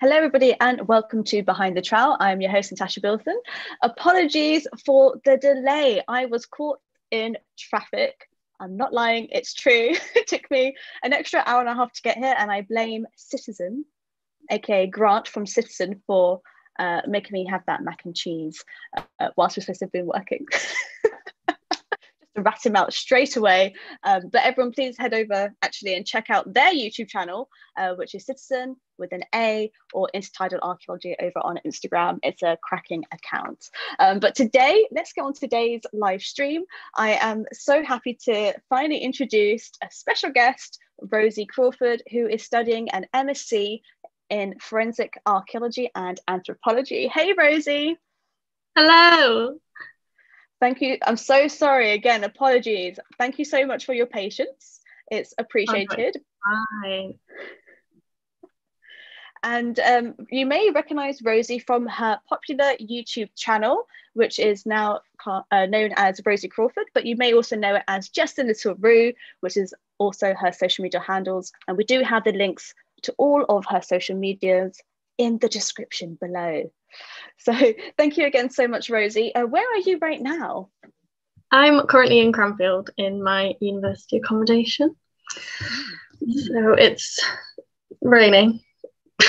Hello, everybody, and welcome to Behind the Trowel. I'm your host, Natasha Billson. Apologies for the delay. I was caught in traffic. I'm not lying, it's true. it took me an extra hour and a half to get here, and I blame CITiZAN, aka Grant from CITiZAN, for uh, making me have that mac and cheese uh, whilst we're supposed to have been working. rat him out straight away. Um, but everyone, please head over actually and check out their YouTube channel, uh, which is CITiZAN with an A or Intertidal Archaeology over on Instagram. It's a cracking account. Um, but today, let's get on today's live stream. I am so happy to finally introduce a special guest, Rosie Crawford, who is studying an MSc in Forensic Archaeology and Anthropology. Hey, Rosie. Hello. Thank you. I'm so sorry again. Apologies. Thank you so much for your patience. It's appreciated. Fine. And um, you may recognize Rosie from her popular YouTube channel, which is now uh, known as Rosie Crawford, but you may also know it as Just a Little Roo, which is also her social media handles. And we do have the links to all of her social medias in the description below. So thank you again so much, Rosie. Uh, where are you right now? I'm currently in Cranfield in my university accommodation. So it's raining.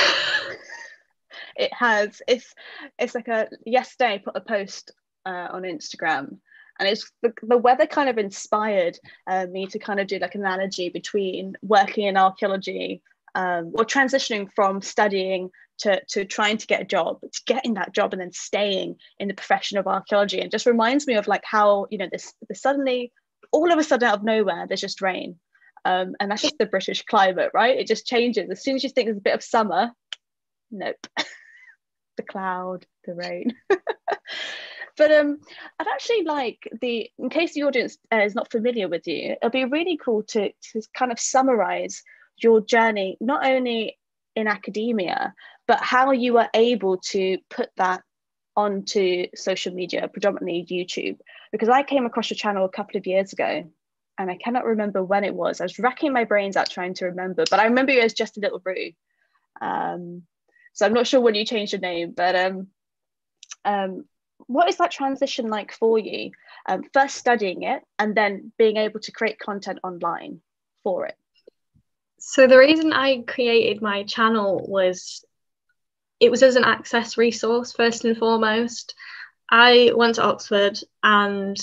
it has. It's it's like a yesterday I put a post uh, on Instagram and it's the, the weather kind of inspired uh, me to kind of do like an analogy between working in archaeology um, or transitioning from studying to, to trying to get a job, to getting that job and then staying in the profession of archaeology. And just reminds me of like how, you know, this, this suddenly, all of a sudden out of nowhere, there's just rain. Um, and that's just the British climate, right? It just changes. As soon as you think there's a bit of summer, nope. the cloud, the rain. but um, I'd actually like the, in case the audience uh, is not familiar with you, it'll be really cool to, to kind of summarize your journey, not only in academia, but how you were able to put that onto social media, predominantly YouTube. Because I came across your channel a couple of years ago and I cannot remember when it was. I was racking my brains out trying to remember, but I remember you as just a little Roo. Um, so I'm not sure when you changed your name, but um, um, what is that transition like for you? Um, first studying it and then being able to create content online for it. So the reason I created my channel was it was as an access resource first and foremost. I went to Oxford and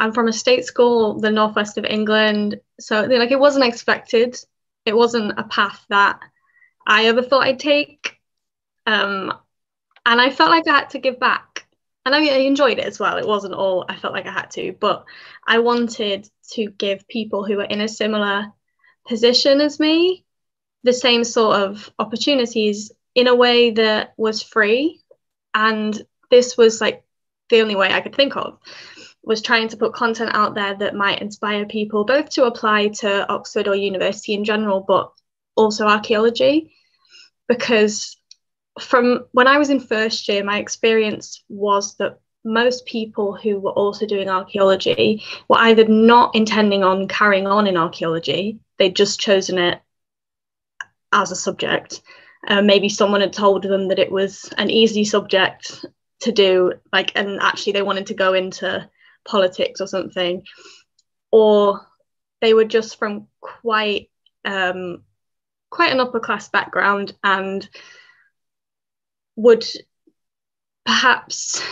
I'm from a state school, the northwest of England. So like it wasn't expected. It wasn't a path that I ever thought I'd take. Um, and I felt like I had to give back. And I, I enjoyed it as well. It wasn't all I felt like I had to, but I wanted to give people who were in a similar position as me the same sort of opportunities in a way that was free. And this was like the only way i could think of was trying to put content out there that might inspire people both to apply to oxford or university in general but also archaeology. Because from when i was in first year my experience was that most people who were also doing archaeology were either not intending on carrying on in archaeology they'd just chosen it as a subject. Uh, maybe someone had told them that it was an easy subject to do, like, and actually they wanted to go into politics or something, or they were just from quite um, quite an upper class background and would perhaps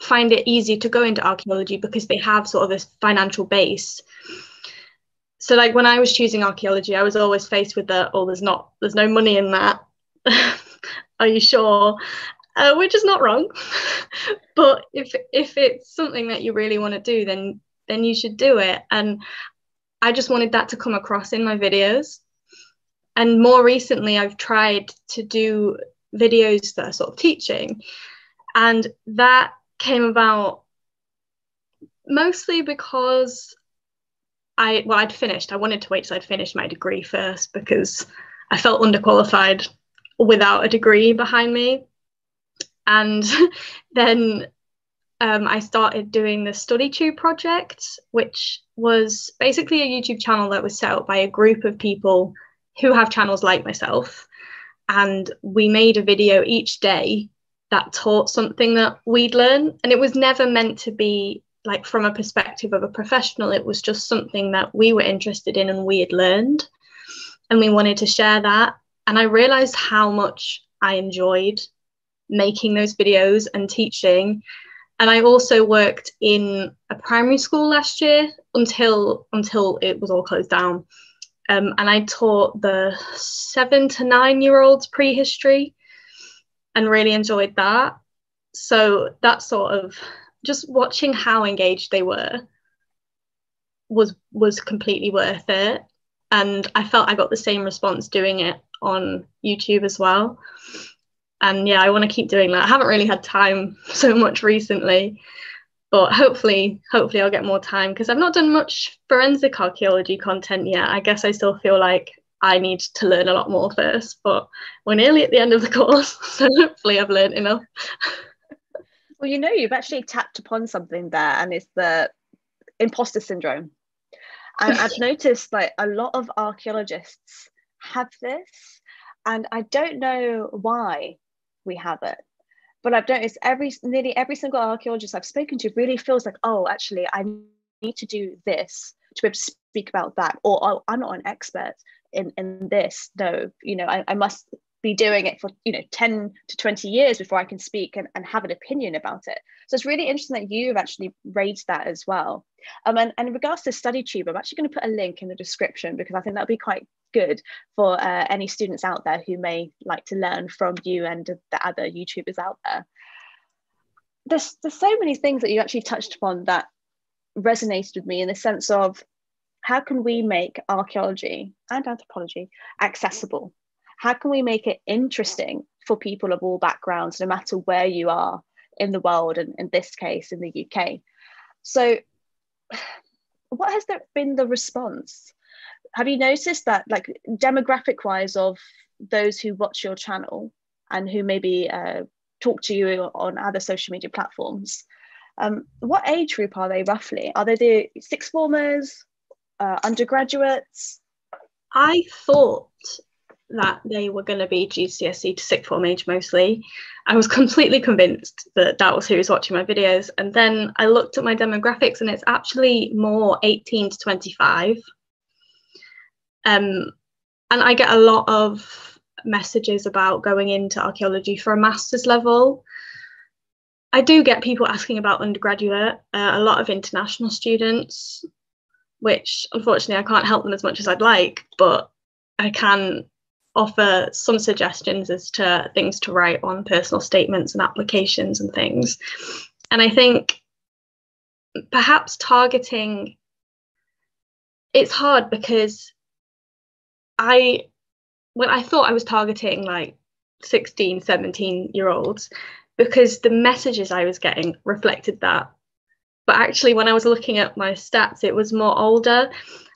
find it easy to go into archaeology because they have sort of this financial base so like when I was choosing archaeology, I was always faced with the oh, there's not there's no money in that. Are you sure? Uh, which is not wrong, but if if it's something that you really want to do, then then you should do it. And I just wanted that to come across in my videos. And more recently, I've tried to do videos that are sort of teaching, and that came about mostly because I well, I'd finished. I wanted to wait till I'd finished my degree first because I felt underqualified without a degree behind me. And then um, I started doing the StudyTube project, which was basically a YouTube channel that was set up by a group of people who have channels like myself. and we made a video each day that taught something that we'd learn. And it was never meant to be like from a perspective of a professional, it was just something that we were interested in and we had learned. And we wanted to share that. And I realized how much I enjoyed making those videos and teaching. And I also worked in a primary school last year until until it was all closed down. Um, and I taught the seven to nine year olds prehistory and really enjoyed that. So that sort of just watching how engaged they were was was completely worth it. And I felt I got the same response doing it on YouTube as well. And yeah, I want to keep doing that. I haven't really had time so much recently, but hopefully, hopefully I'll get more time because I've not done much forensic archaeology content yet. I guess I still feel like I need to learn a lot more first, but we're nearly at the end of the course, so hopefully I've learned enough. well, you know, you've actually tapped upon something there, and it's the imposter syndrome. And I've noticed like a lot of archaeologists have this, and I don't know why we have it. But I've noticed every nearly every single archaeologist I've spoken to really feels like, oh, actually, I need to do this to be able to speak about that, or oh, I'm not an expert in in this. No, you know, I, I must be doing it for you know 10 to 20 years before I can speak and, and have an opinion about it. So it's really interesting that you've actually raised that as well. Um, and, and in regards to StudyTube, I'm actually going to put a link in the description because I think that'll be quite good for uh, any students out there who may like to learn from you and the other YouTubers out there. There's, there's so many things that you actually touched upon that resonated with me in the sense of how can we make archaeology and anthropology accessible? How can we make it interesting for people of all backgrounds, no matter where you are in the world, and in this case, in the UK? So, what has been the response? Have you noticed that, like demographic wise, of those who watch your channel and who maybe uh, talk to you on other social media platforms? Um, what age group are they roughly? Are they the sixth formers, uh, undergraduates? I thought that they were going to be GCSE to sixth form age mostly. I was completely convinced that that was who was watching my videos. And then I looked at my demographics and it's actually more 18 to 25. Um, and I get a lot of messages about going into archaeology for a master's level. I do get people asking about undergraduate, uh, a lot of international students, which unfortunately I can't help them as much as I'd like, but I can offer some suggestions as to things to write on personal statements and applications and things. And I think perhaps targeting it's hard because I when I thought I was targeting like 16, 17 year olds because the messages I was getting reflected that but actually when i was looking at my stats it was more older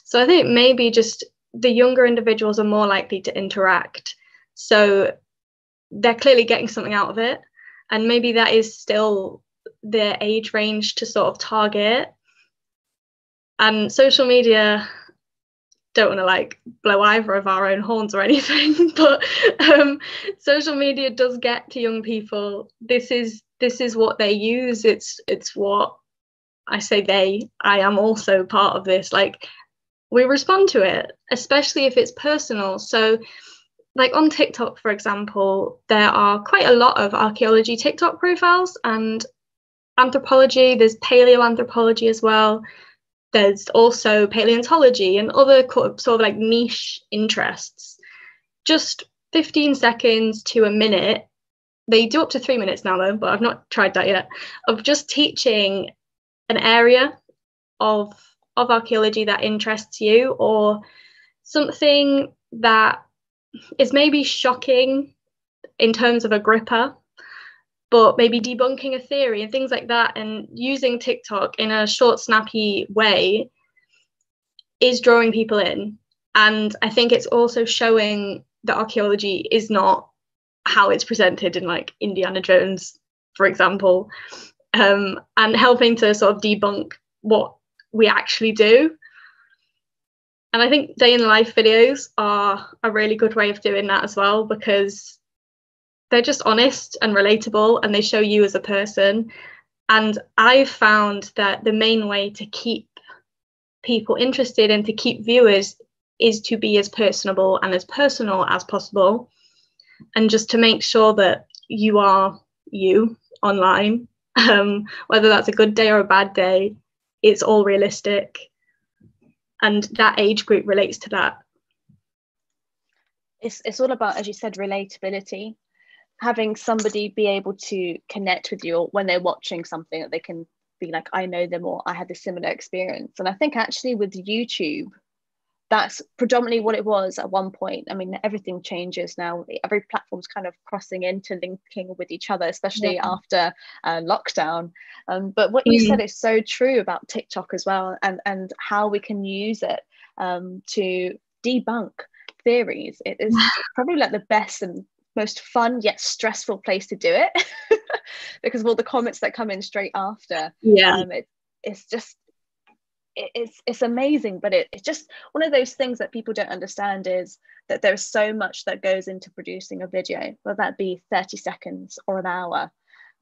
so i think maybe just the younger individuals are more likely to interact. So they're clearly getting something out of it. And maybe that is still their age range to sort of target. And social media don't want to like blow either of our own horns or anything but um, social media does get to young people. This is this is what they use. It's it's what I say they, I am also part of this. Like, we respond to it, especially if it's personal. So, like on TikTok, for example, there are quite a lot of archaeology TikTok profiles and anthropology, there's paleoanthropology as well. There's also paleontology and other sort of like niche interests. Just 15 seconds to a minute. They do up to three minutes now, though, but I've not tried that yet, of just teaching an area of of archaeology that interests you or something that is maybe shocking in terms of Agrippa but maybe debunking a theory and things like that and using TikTok in a short snappy way is drawing people in. And I think it's also showing that archaeology is not how it's presented in like Indiana Jones for example um, and helping to sort of debunk what we actually do. and I think day in life videos are a really good way of doing that as well because they're just honest and relatable and they show you as a person. And I've found that the main way to keep people interested and to keep viewers is to be as personable and as personal as possible and just to make sure that you are you online um, whether that's a good day or a bad day it's all realistic. And that age group relates to that. It's, it's all about as you said relatability. Having somebody be able to connect with you when they're watching something that they can be like i know them or i had a similar experience. And i think actually with youtube that's predominantly what it was at one point. I mean, everything changes now. Every platform's kind of crossing into linking with each other, especially yeah. after uh, lockdown. Um, but what you mm. said is so true about TikTok as well, and and how we can use it um, to debunk theories. It is probably like the best and most fun yet stressful place to do it because of all the comments that come in straight after. Yeah, um, it, it's just it's it's amazing but it, it's just one of those things that people don't understand is that there's so much that goes into producing a video whether that be 30 seconds or an hour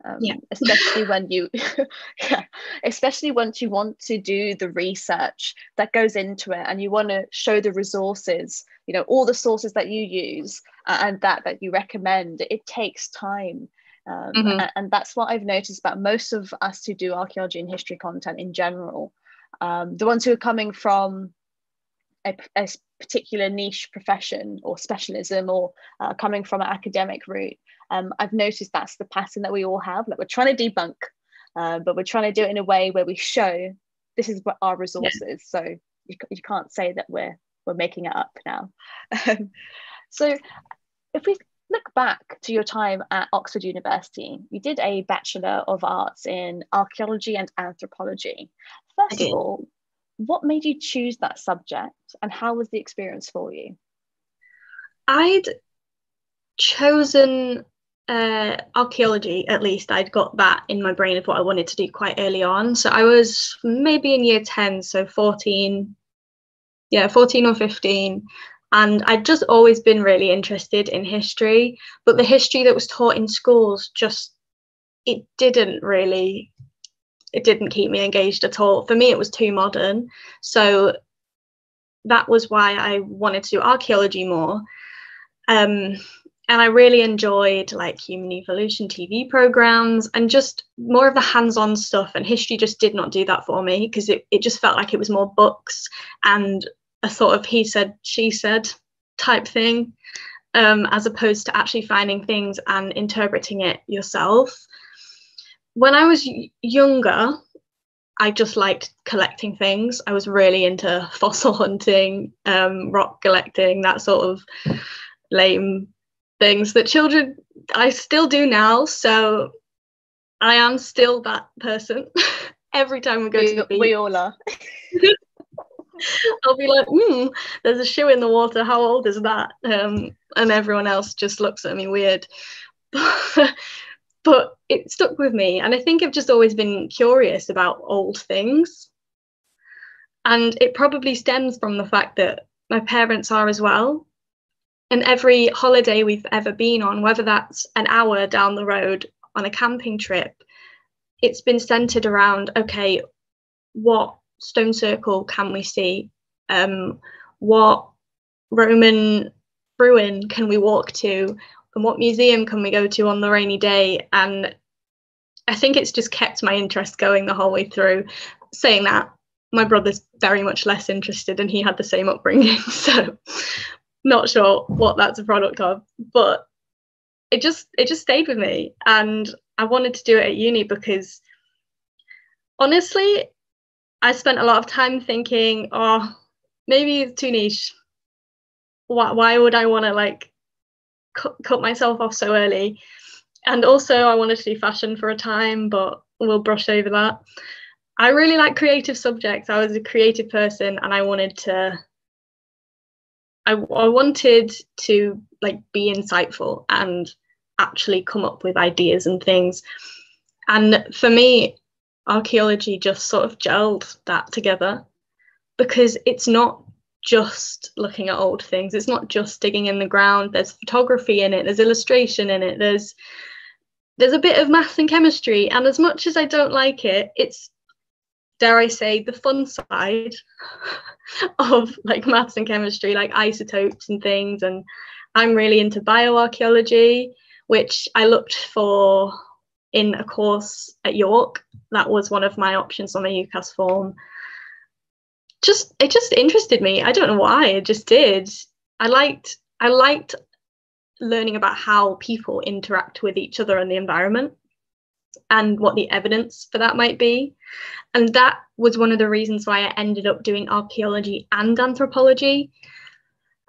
um, yeah. especially when you yeah, especially once you want to do the research that goes into it and you want to show the resources you know all the sources that you use uh, and that that you recommend it takes time um, mm-hmm. and, and, that's what i've noticed about most of us who do archaeology and history content in general um, the ones who are coming from a, a, particular niche profession or specialism or uh, coming from an academic route um, i've noticed that's the pattern that we all have like we're trying to debunk uh, but we're trying to do it in a way where we show this is what our resources yeah. so you, you can't say that we're we're making it up now so if we look back to your time at Oxford University, you did a Bachelor of Arts in Archaeology and Anthropology. First of all, what made you choose that subject and how was the experience for you? I'd chosen uh, archaeology, at least. I'd got that in my brain of what I wanted to do quite early on. So I was maybe in year 10, so 14, yeah, 14 or 15. And I'd just always been really interested in history, but the history that was taught in schools just, it didn't really, it didn't keep me engaged at all. For me, it was too modern. So that was why I wanted to do archaeology more. Um, and I really enjoyed like human evolution TV programs and just more of the hands-on stuff. And history just did not do that for me because it, it just felt like it was more books and a sort of he said, she said type thing, um, as opposed to actually finding things and interpreting it yourself. When I was younger, I just liked collecting things. I was really into fossil hunting, um, rock collecting, that sort of lame things that children I still do now. So I am still that person. Every time we go we, to the beach, we all are. I'll be like, hmm, there's a shoe in the water. How old is that? Um, and everyone else just looks at me weird. But it stuck with me. And I think I've just always been curious about old things. And it probably stems from the fact that my parents are as well. And every holiday we've ever been on, whether that's an hour down the road on a camping trip, it's been centered around okay, what stone circle can we see? Um, what Roman ruin can we walk to? And what museum can we go to on the rainy day? And I think it's just kept my interest going the whole way through. Saying that, my brother's very much less interested and he had the same upbringing. So not sure what that's a product of. But it just it just stayed with me. And I wanted to do it at uni because honestly, I spent a lot of time thinking, oh, maybe it's too niche. Why, why would I want to like cut, cut myself off so early? And also, I wanted to do fashion for a time, but we'll brush over that. I really like creative subjects. I was a creative person and I wanted to I, I wanted to like be insightful and actually come up with ideas and things. And for me, archaeology just sort of gelled that together because it's not just looking at old things. It's not just digging in the ground. There's photography in it. There's illustration in it. There's there's a bit of maths and chemistry. And as much as I don't like it, it's dare I say the fun side of like maths and chemistry, like isotopes and things. And I'm really into bioarchaeology, which I looked for in a course at York. That was one of my options on the UCAS form just it just interested me. I don't know why, it just did. I liked I liked learning about how people interact with each other and the environment and what the evidence for that might be. And that was one of the reasons why I ended up doing archaeology and anthropology.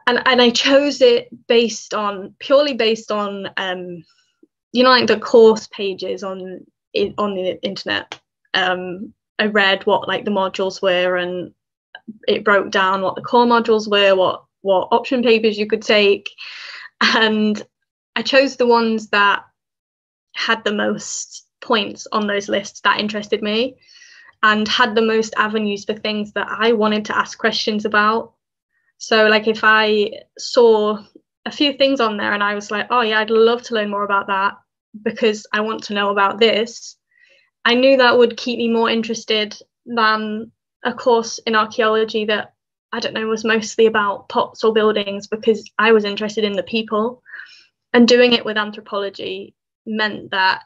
And, and I chose it based on purely based on um, you know like the course pages on on the internet. Um, I read what like the modules were and it broke down what the core modules were, what what option papers you could take, and I chose the ones that had the most points on those lists that interested me and had the most avenues for things that I wanted to ask questions about. So, like, if I saw a few things on there and I was like, oh, yeah, I'd love to learn more about that because I want to know about this, I knew that would keep me more interested than a course in archaeology that I don't know was mostly about pots or buildings because I was interested in the people. And doing it with anthropology meant that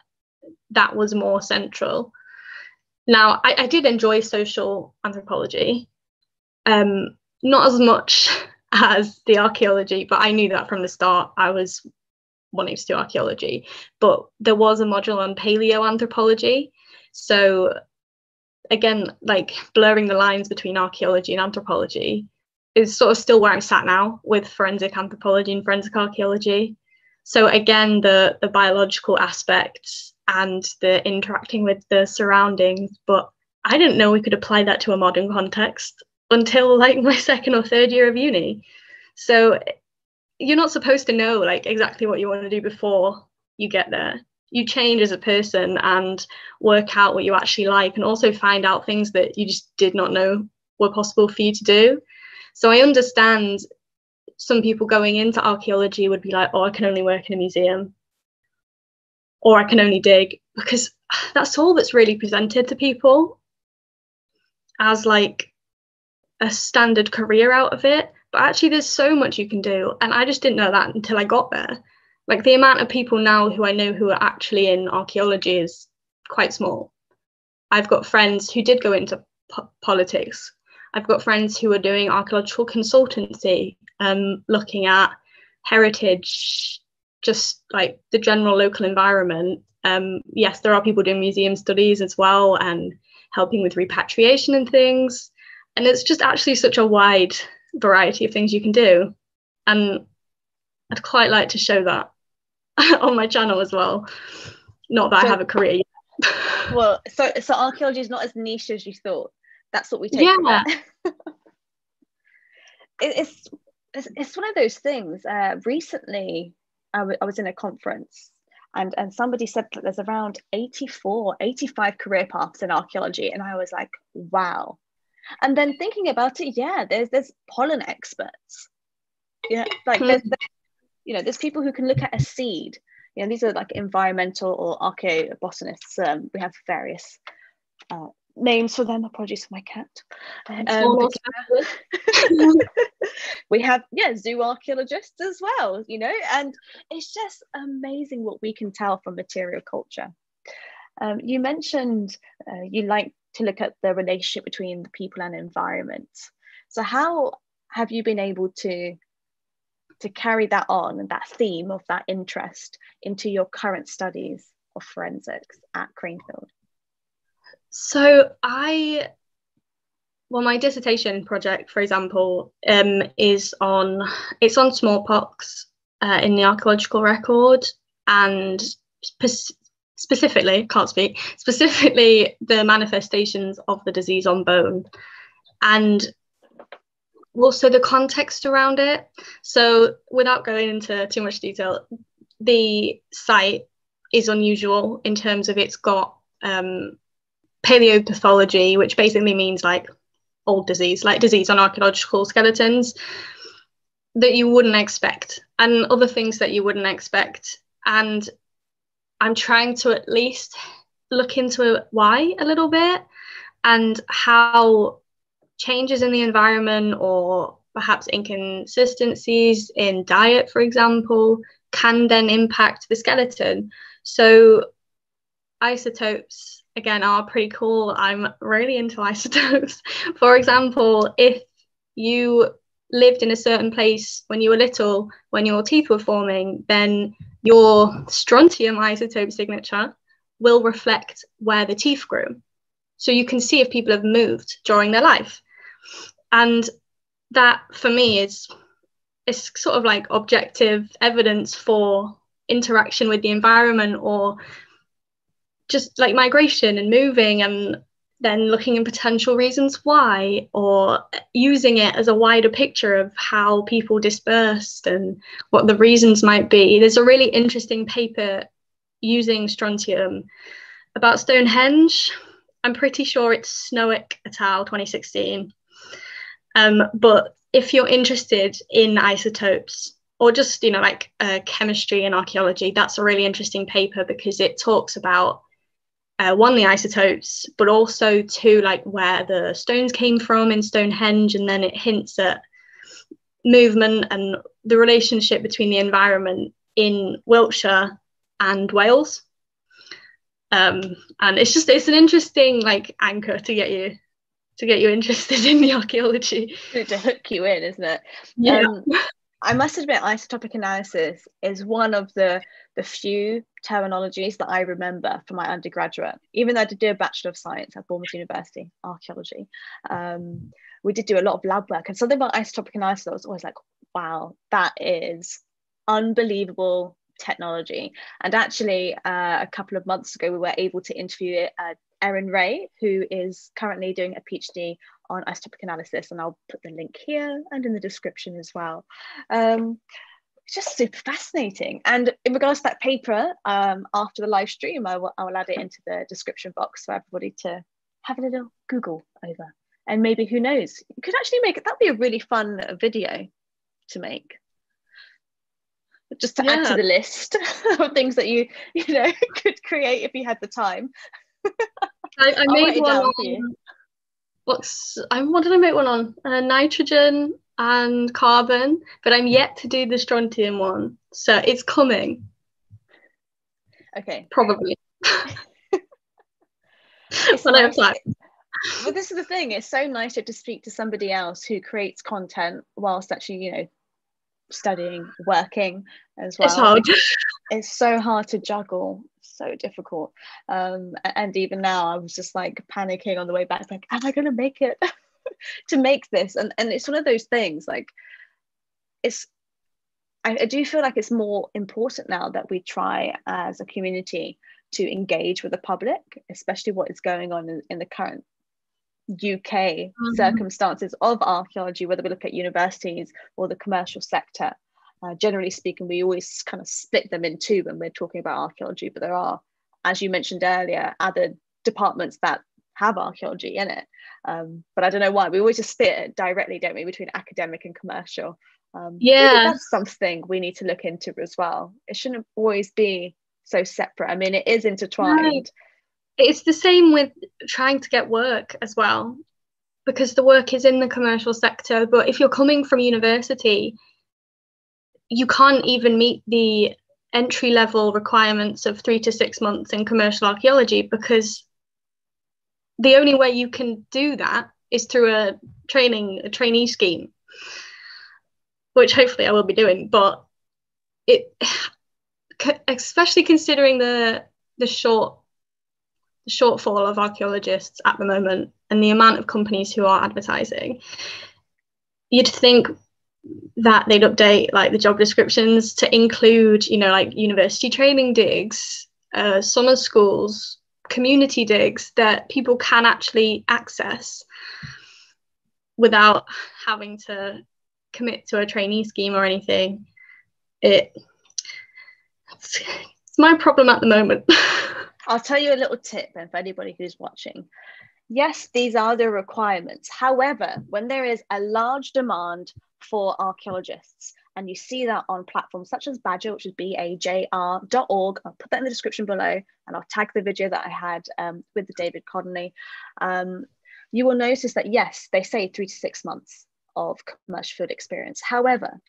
that was more central. Now, I, I did enjoy social anthropology, um, not as much as the archaeology, but I knew that from the start. I was wanting to do archaeology, but there was a module on paleoanthropology. So again, like blurring the lines between archaeology and anthropology is sort of still where I'm sat now with forensic anthropology and forensic archaeology. So again, the the biological aspects and the interacting with the surroundings, but I didn't know we could apply that to a modern context until like my second or third year of uni. So you're not supposed to know like exactly what you want to do before you get there you change as a person and work out what you actually like and also find out things that you just did not know were possible for you to do. So i understand some people going into archaeology would be like oh i can only work in a museum or i can only dig because that's all that's really presented to people as like a standard career out of it. But actually there's so much you can do. And i just didn't know that until i got there like the amount of people now who I know who are actually in archaeology is quite small. I've got friends who did go into po- politics. I've got friends who are doing archaeological consultancy, um, looking at heritage, just like the general local environment. Um, yes, there are people doing museum studies as well and helping with repatriation and things. And it's just actually such a wide variety of things you can do. And I'd quite like to show that on my channel as well. Not that so, I have a career yet. well, so so archaeology is not as niche as you thought. That's what we take. Yeah. it, it's, it's it's one of those things. Uh, recently, I, w- I was in a conference and and somebody said that there's around 84 85 career paths in archaeology and i was like wow and then thinking about it yeah there's there's pollen experts yeah like there's, there's you know there's people who can look at a seed. You know these are like environmental or archaeobotanists um, we have various uh, names for them. Apologies for my cat. Um, we have yeah zoo archaeologists as well you know and it's just amazing what we can tell from material culture. Um, you mentioned uh, you like to look at the relationship between the people and environment. So how have you been able to to carry that on and that theme of that interest into your current studies of forensics at Cranfield? So I well my dissertation project for example um, is on it's on smallpox uh, in the archaeological record and spe- specifically can't speak specifically the manifestations of the disease on bone and also the context around it. So, without going into too much detail, the site is unusual in terms of it's got um, paleopathology, which basically means like old disease, like disease on archaeological skeletons, that you wouldn't expect, and other things that you wouldn't expect. And I'm trying to at least look into why a little bit and how changes in the environment or perhaps inconsistencies in diet, for example, can then impact the skeleton. So, isotopes again are pretty cool. I'm really into isotopes. for example, if you lived in a certain place when you were little, when your teeth were forming, then your strontium isotope signature will reflect where the teeth grew. So you can see if people have moved during their life. And that for me is is sort of like objective evidence for interaction with the environment or just like migration and moving and then looking at potential reasons why or using it as a wider picture of how people dispersed and what the reasons might be. There's a really interesting paper using strontium about stonehenge. I'm pretty sure it's Snoeck et al. 2016 um, but if you're interested in isotopes or just you know like uh, chemistry and archaeology, that's a really interesting paper because it talks about uh, one the isotopes, but also two like where the stones came from in Stonehenge, and then it hints at movement and the relationship between the environment in Wiltshire and Wales. Um, and it's just it's an interesting like anchor to get you to get you interested in the archaeology. To hook you in, isn't it? Yeah. Um, I must admit, isotopic analysis is one of the the few terminologies that I remember from my undergraduate. Even though I did do a Bachelor of Science at Bournemouth University, archaeology, um, we did do a lot of lab work. And something about isotopic analysis, I was always like, wow, that is unbelievable technology. And actually, uh, a couple of months ago, we were able to interview uh, Erin Ray, who is currently doing a PhD on isotopic analysis, and I'll put the link here and in the description as well. Um, it's just super fascinating. And in regards to that paper, um, after the live stream, I will, I will add it into the description box for everybody to have a little Google over. And maybe who knows, you could actually make it, that'd be a really fun video to make just to yeah. add to the list of things that you you know could create if you had the time I, I made one on what's I what did I make one on? Uh, nitrogen and carbon, but I'm yet to do the strontium one. So it's coming. Okay. Probably. when I time. Well, this is the thing. It's so nice to speak to somebody else who creates content whilst actually, you know, studying, working as well. It's hard. It's so hard to juggle so difficult. Um, and even now, I was just like panicking on the way back, like, am I going to make it to make this? And and it's one of those things like it's. I, I do feel like it's more important now that we try as a community to engage with the public, especially what is going on in, in the current UK mm-hmm. circumstances of archaeology, whether we look at universities or the commercial sector. Uh, generally speaking, we always kind of split them in two when we're talking about archaeology, but there are, as you mentioned earlier, other departments that have archaeology in it. Um, but I don't know why we always just split it directly, don't we, between academic and commercial. Um, yeah, that's something we need to look into as well. It shouldn't always be so separate. I mean, it is intertwined. It's the same with trying to get work as well, because the work is in the commercial sector. But if you're coming from university, you can't even meet the entry level requirements of three to six months in commercial archaeology because the only way you can do that is through a training a trainee scheme which hopefully i will be doing but it especially considering the the short the shortfall of archaeologists at the moment and the amount of companies who are advertising you'd think that they'd update like the job descriptions to include you know like university training digs uh, summer schools community digs that people can actually access without having to commit to a trainee scheme or anything. It it's, my problem at the moment. I'll tell you a little tip and for anybody who's watching. Yes, these are the requirements. However, when there is a large demand for archaeologists, and you see that on platforms such as Badger, which is bajr.org. I'll put that in the description below and I'll tag the video that I had um, with the David Connolly. Um, you will notice that, yes, they say three to six months of commercial field experience. However,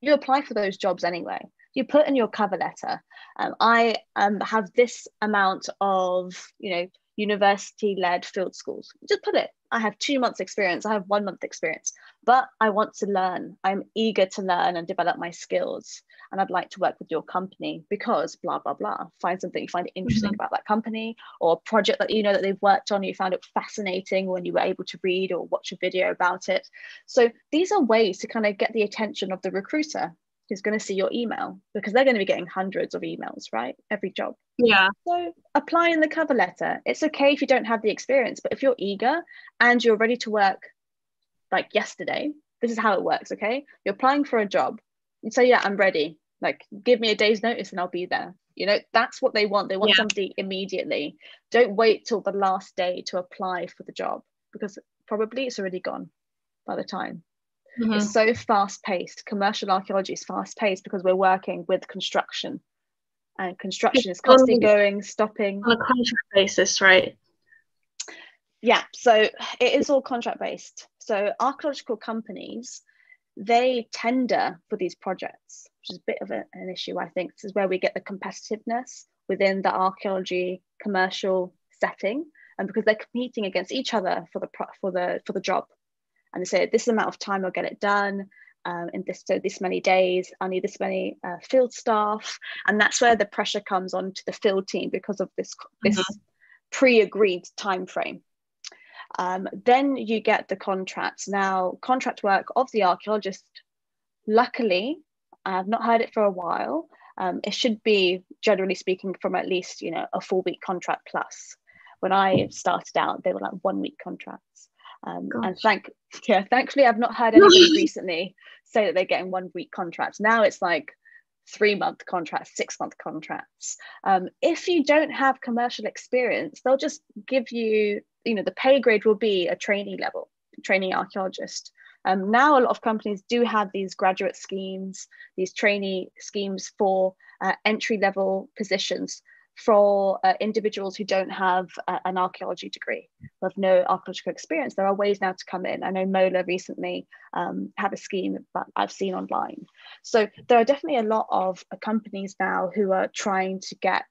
you apply for those jobs anyway. You put in your cover letter, um, I um, have this amount of, you know, university-led field schools. Just put it. I have two months experience. I have one month experience, but I want to learn. I'm eager to learn and develop my skills. And I'd like to work with your company because blah, blah, blah. Find something you find interesting mm-hmm. about that company or a project that you know that they've worked on. You found it fascinating when you were able to read or watch a video about it. So these are ways to kind of get the attention of the recruiter who's going to see your email because they're going to be getting hundreds of emails, right? Every job. Yeah. So apply in the cover letter. It's okay if you don't have the experience, but if you're eager and you're ready to work like yesterday, this is how it works, okay? You're applying for a job. You say, yeah, I'm ready. Like, give me a day's notice and I'll be there. You know, that's what they want. They want yeah. somebody immediately. Don't wait till the last day to apply for the job because probably it's already gone by the time. Mm-hmm. It's so fast paced. Commercial archaeology is fast paced because we're working with construction, and construction is constantly going, stopping on a contract basis, right? Yeah, so it is all contract based. So archaeological companies they tender for these projects, which is a bit of a, an issue. I think this is where we get the competitiveness within the archaeology commercial setting, and because they're competing against each other for the for the for the job and they say this amount of time I'll get it done um, in this so this many days I need this many uh, field staff and that's where the pressure comes on to the field team because of this this mm-hmm. pre-agreed time frame um, then you get the contracts. Now contract work of the archaeologist luckily I've not heard it for a while. Um, it should be generally speaking from at least you know a four week contract plus. When I started out they were like one week contracts. Um, and thank yeah, thankfully I've not heard anybody recently say that they're getting one week contracts. Now it's like three month contracts, six month contracts. Um, if you don't have commercial experience, they'll just give you, you know, the pay grade will be a trainee level, training archaeologist. Um, now a lot of companies do have these graduate schemes, these trainee schemes for uh, entry level positions for uh, individuals who don't have uh, an archaeology degree, who have no archaeological experience, there are ways now to come in. I know Mola recently um, had a scheme that I've seen online. So there are definitely a lot of companies now who are trying to get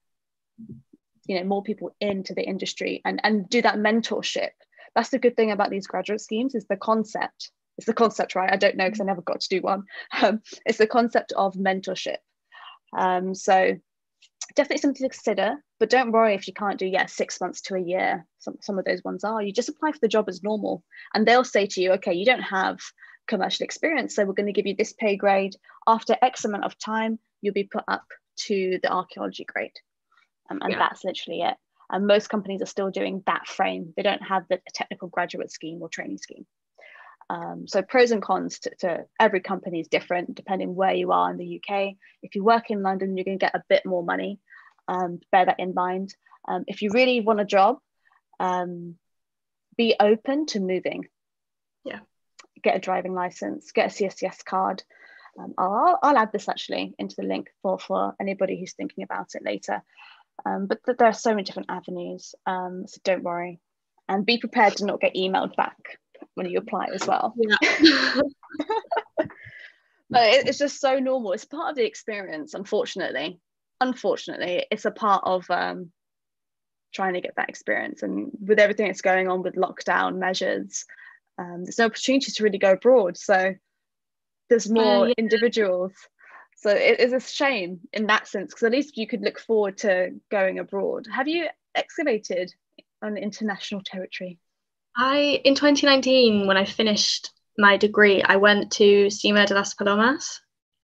you know more people into the industry and, and do that mentorship. That's the good thing about these graduate schemes is the concept. It's the concept, right? I don't know because I never got to do one. Um, it's the concept of mentorship. Um, so definitely something to consider but don't worry if you can't do yeah six months to a year some, some of those ones are you just apply for the job as normal and they'll say to you okay you don't have commercial experience so we're going to give you this pay grade after x amount of time you'll be put up to the archaeology grade um, and yeah. that's literally it and most companies are still doing that frame they don't have the technical graduate scheme or training scheme um, so pros and cons to, to, every company is different depending where you are in the UK. If you work in London, you're going to get a bit more money. Um, bear that in mind. Um, if you really want a job, um, be open to moving. Yeah. Get a driving license. Get a CSCS card. Um, I'll, I'll add this actually into the link for for anybody who's thinking about it later. Um, but th- there are so many different avenues, so don't worry, and be prepared to not get emailed back when you apply as well. Yeah. but it, it's just so normal. It's part of the experience, unfortunately. Unfortunately, it's a part of um, trying to get that experience. And with everything that's going on with lockdown measures, um, there's no opportunity to really go abroad. So there's more uh, yeah. individuals. So it is a shame in that sense, because at least you could look forward to going abroad. Have you excavated on international territory? I in 2019 when I finished my degree, I went to Sima de las Palomas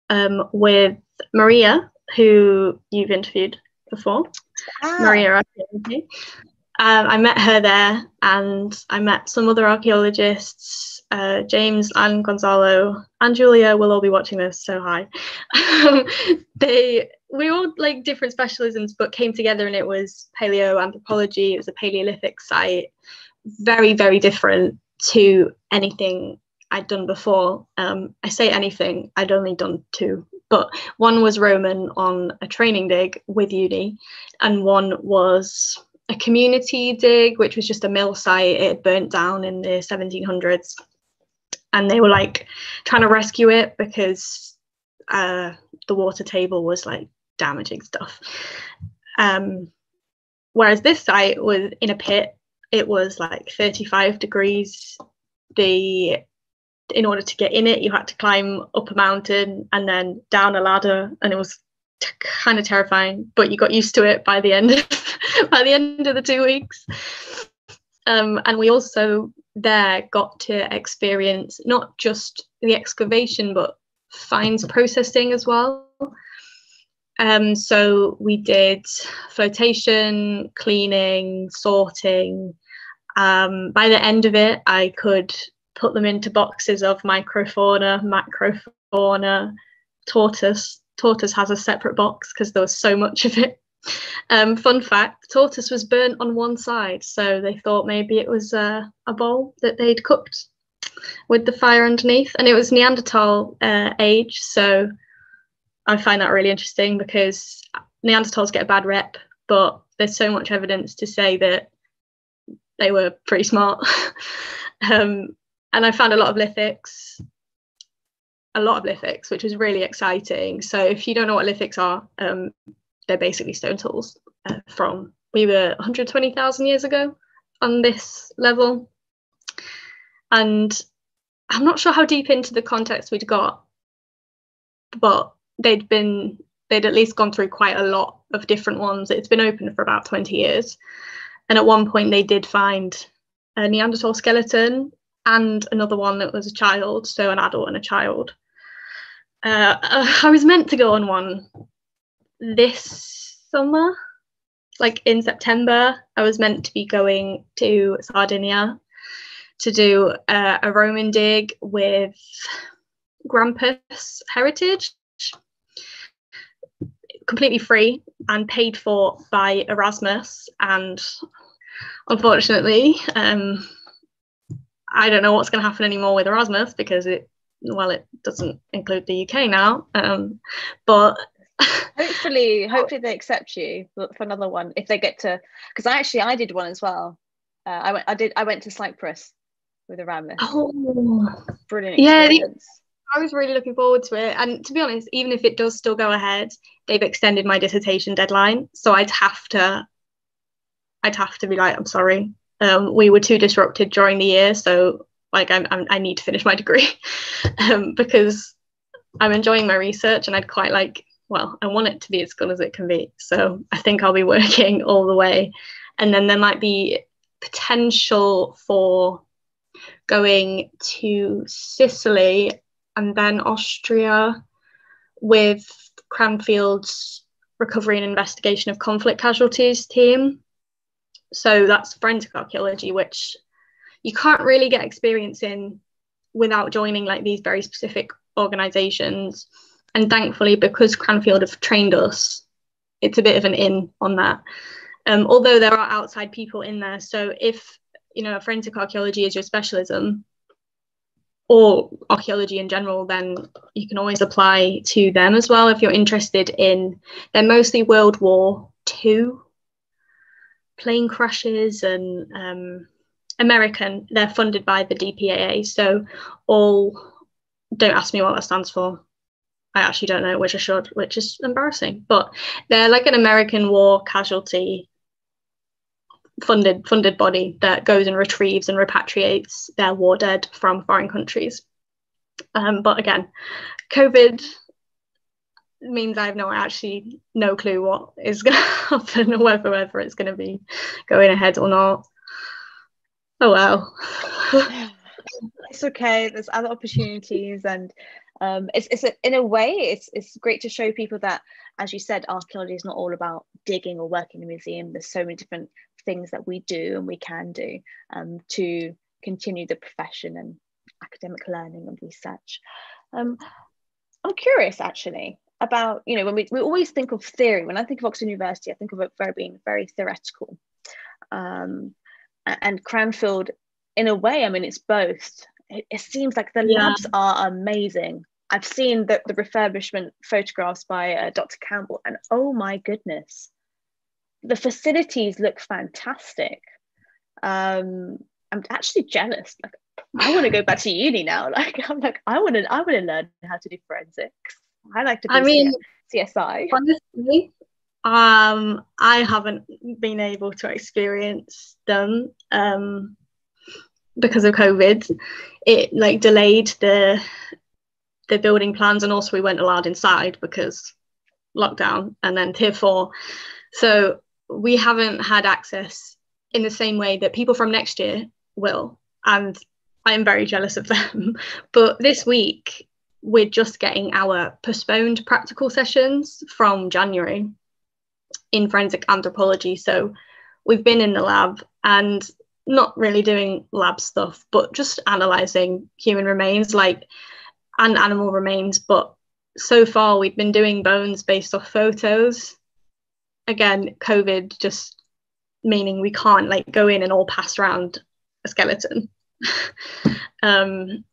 um, with Maria, who you've interviewed before. Ah. Maria, um, I met her there, and I met some other archaeologists, uh, James and Gonzalo and Julia will all be watching this. So hi. they we all like different specialisms, but came together, and it was paleoanthropology. It was a Paleolithic site very, very different to anything I'd done before. Um, I say anything, I'd only done two, but one was Roman on a training dig with uni, and one was a community dig, which was just a mill site. It had burnt down in the 1700s, and they were like trying to rescue it because uh, the water table was like damaging stuff. Um, whereas this site was in a pit. It was like 35 degrees. The in order to get in it, you had to climb up a mountain and then down a ladder, and it was t- kind of terrifying. But you got used to it by the end of, by the end of the two weeks. Um, and we also there got to experience not just the excavation, but fines processing as well. Um, so we did flotation, cleaning, sorting. Um, by the end of it, I could put them into boxes of microfauna, macrofauna, tortoise. Tortoise has a separate box because there was so much of it. Um, fun fact tortoise was burnt on one side, so they thought maybe it was uh, a bowl that they'd cooked with the fire underneath. And it was Neanderthal uh, age, so I find that really interesting because Neanderthals get a bad rep, but there's so much evidence to say that they were pretty smart. um, and I found a lot of lithics, a lot of lithics, which was really exciting. So if you don't know what lithics are, um, they're basically stone tools uh, from we were 120,000 years ago on this level. And I'm not sure how deep into the context we'd got, but they'd been they'd at least gone through quite a lot of different ones. It's been open for about 20 years. And at one point they did find a Neanderthal skeleton and another one that was a child, so an adult and a child. Uh, I was meant to go on one this summer, like in September. I was meant to be going to Sardinia to do uh, a Roman dig with Grampus Heritage, completely free and paid for by Erasmus. And unfortunately, um, I don't know what's going to happen anymore with Erasmus because it, well, it doesn't include the UK now. Um, but hopefully, hopefully they accept you for another one if they get to. Because I actually I did one as well. Uh, I went. I did. I went to Cyprus with Erasmus. Oh, brilliant! Experience. Yeah, I was really looking forward to it. And to be honest, even if it does still go ahead, they've extended my dissertation deadline, so I'd have to. I'd have to be like, I'm sorry, um, we were too disrupted during the year, so like I'm, I'm i need to finish my degree um, because I'm enjoying my research and I'd quite like well I want it to be as good as it can be. So I think I'll be working all the way, and then there might be potential for going to Sicily and then Austria with Cranfield's recovery and investigation of conflict casualties team so that's forensic archaeology, which you can't really get experience in without joining like these very specific organizations. And thankfully, because Cranfield have trained us, it's a bit of an in on that. Um, although there are outside people in there. So if you know forensic archaeology is your specialism, or archaeology in general, then you can always apply to them as well if you're interested in. They're mostly World War Two plane crashes and um, American. They're funded by the DPAA. So all, don't ask me what that stands for. I actually don't know, which I should, which is embarrassing. But they're like an American war casualty funded funded body that goes and retrieves and repatriates their war dead from foreign countries. Um, but again, COVID means I have no actually no clue what is going to happen or whether whether it's going to be going ahead or not. Oh well. it's okay. There's other opportunities, and um, it's it's a, in a way it's it's great to show people that, as you said, archaeology is not all about digging or working in a museum. There's so many different things that we do and we can do um, to continue the profession and academic learning and research. Um, I'm curious actually about you know when we, we always think of theory when i think of oxford university i think of it very being very theoretical um, and Cranfield, in a way, I mean, it's both. It, it seems like the yeah. labs are amazing. I've seen the, the refurbishment photographs by uh, Dr. Campbell, and oh my goodness, the facilities look fantastic. Um, I'm actually jealous. Like, I want to go back to uni now. Like, I'm like, I want to, I want to learn how to do forensics. I like to. I mean, CSI. Honestly, um, I haven't been able to experience them um, because of COVID. It like delayed the the building plans, and also we weren't allowed inside because lockdown, and then tier four. So we haven't had access in the same way that people from next year will, and I am very jealous of them. but this week we're just getting our postponed practical sessions from January in forensic anthropology. So we've been in the lab and not really doing lab stuff, but just analysing human remains, like and animal remains. But so far we've been doing bones based off photos. Again, COVID just meaning we can't like go in and all pass around a skeleton. um,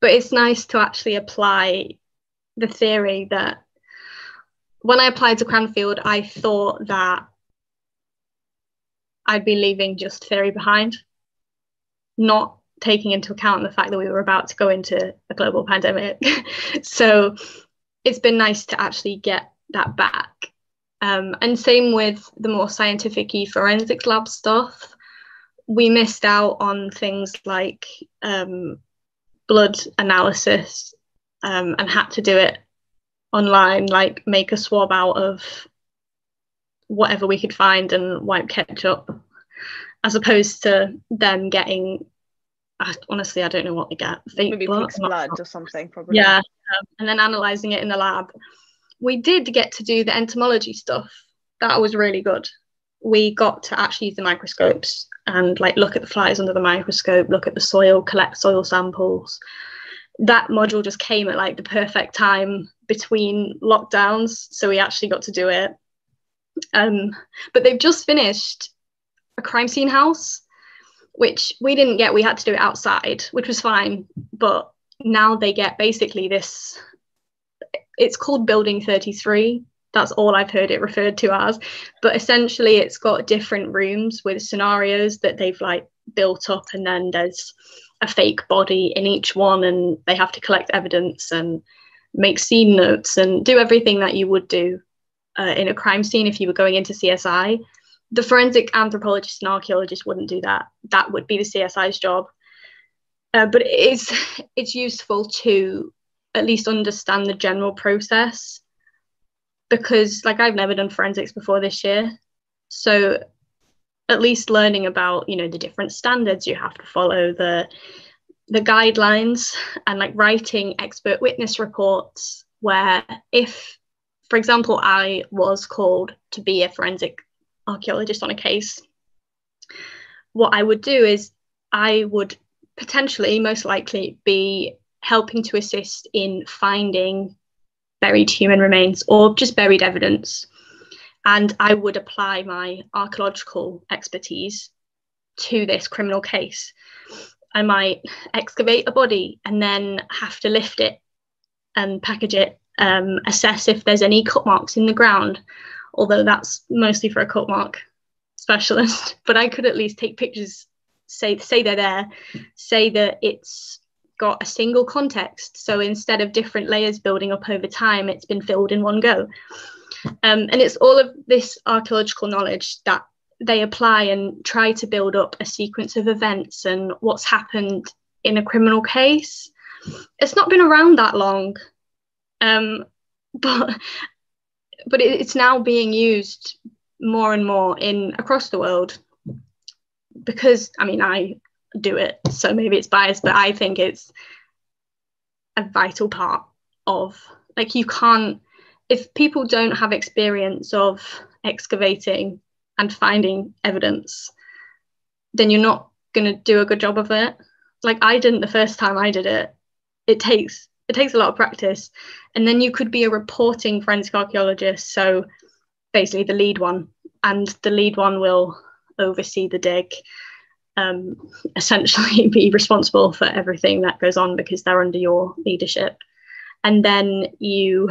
but it's nice to actually apply the theory that when I applied to Cranfield, I thought that I'd be leaving just theory behind, not taking into account the fact that we were about to go into a global pandemic. so it's been nice to actually get that back. Um, and same with the more scientific forensics lab stuff. We missed out on things like um, blood analysis um, and had to do it online, like make a swab out of whatever we could find and wipe ketchup, as opposed to them getting. I, honestly, I don't know what they get. Fake Maybe blood, blood or something, probably. Yeah, um, and then analysing it in the lab. We did get to do the entomology stuff. That was really good. We got to actually use the microscopes and like look at the flies under the microscope, look at the soil, collect soil samples. That module just came at like the perfect time between lockdowns, so we actually got to do it. Um, but they've just finished a crime scene house, which we didn't get. We had to do it outside, which was fine. But now they get basically this. It's called Building 33 that's all I've heard it referred to as. But essentially, it's got different rooms with scenarios that they've like built up, and then there's a fake body in each one, and they have to collect evidence and make scene notes and do everything that you would do uh, in a crime scene if you were going into CSI. The forensic anthropologist and archaeologist wouldn't do that. That would be the CSI's job. Uh, but it's it's useful to at least understand the general process because like I've never done forensics before this year. So at least learning about, you know, the different standards you have to follow, the the guidelines and like writing expert witness reports where if for example I was called to be a forensic archaeologist on a case, what I would do is I would potentially most likely be helping to assist in finding buried human remains or just buried evidence. And I would apply my archaeological expertise to this criminal case. I might excavate a body and then have to lift it and package it, um, assess if there's any cut marks in the ground, although that's mostly for a cut mark specialist. But I could at least take pictures, say say they're there, say that it's got a single context. So instead of different layers building up over time, it's been filled in one go. Um, and it's all of this archaeological knowledge that they apply and try to build up a sequence of events and what's happened in a criminal case. It's not been around that long, um, but but it's now being used more and more in across the world because I mean I do it. So maybe it's biased, but I think it's a vital part of like you can't if people don't have experience of excavating and finding evidence, then you're not going to do a good job of it. Like I didn't the first time I did it. It takes it takes a lot of practice, and then you could be a reporting forensic archaeologist. So basically, the lead one, and the lead one will oversee the dig, um, essentially be responsible for everything that goes on because they're under your leadership. And then you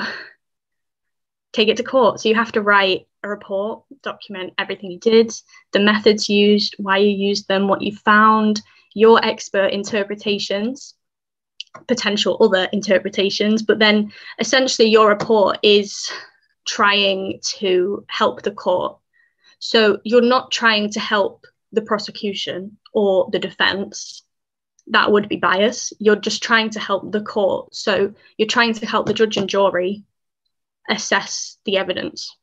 take it to court. So you have to write a report, document everything you did, the methods used, why you used them, what you found, your expert interpretations, potential other interpretations. But then essentially, your report is trying to help the court. So you're not trying to help the prosecution or the defense. That would be bias. You're just trying to help the court. So you're trying to help the judge and jury assess the evidence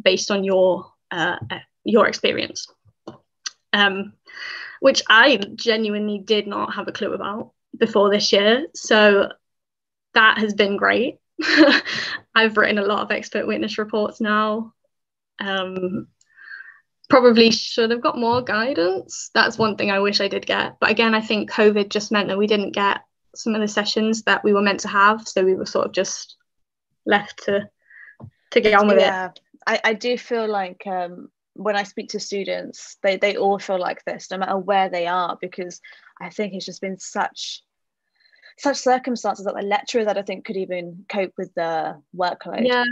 based on your uh, your experience, um, which I genuinely did not have a clue about before this year. So that has been great. I've written a lot of expert witness reports now. Um, probably should have got more guidance. That's one thing I wish I did get. But again, I think COVID just meant that we didn't get some of the sessions that we were meant to have. So we were sort of just left to to get on with yeah. it. I, I do feel like um, when I speak to students, they, they all feel like this, no matter where they are, because I think it's just been such such circumstances that the lecturer that I think could even cope with the workload. Yeah.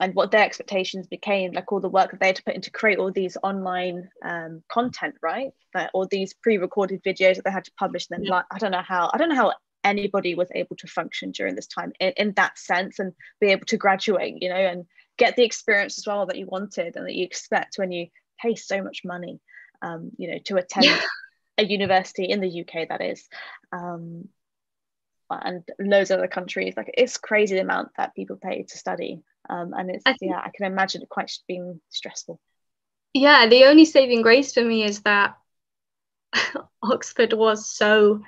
And what their expectations became, like all the work that they had to put in to create all these online um, content, right? Like all these pre-recorded videos that they had to publish. Then, yeah. like, I don't know how, I don't know how anybody was able to function during this time in, in that sense and be able to graduate, you know, and get the experience as well that you wanted and that you expect when you pay so much money, um, you know, to attend a university in the UK, that is. Um, and loads of other countries. Like it's crazy the amount that people pay to study. Um, and it's think, yeah i can imagine it quite being stressful. Yeah the only saving grace for me is that oxford was so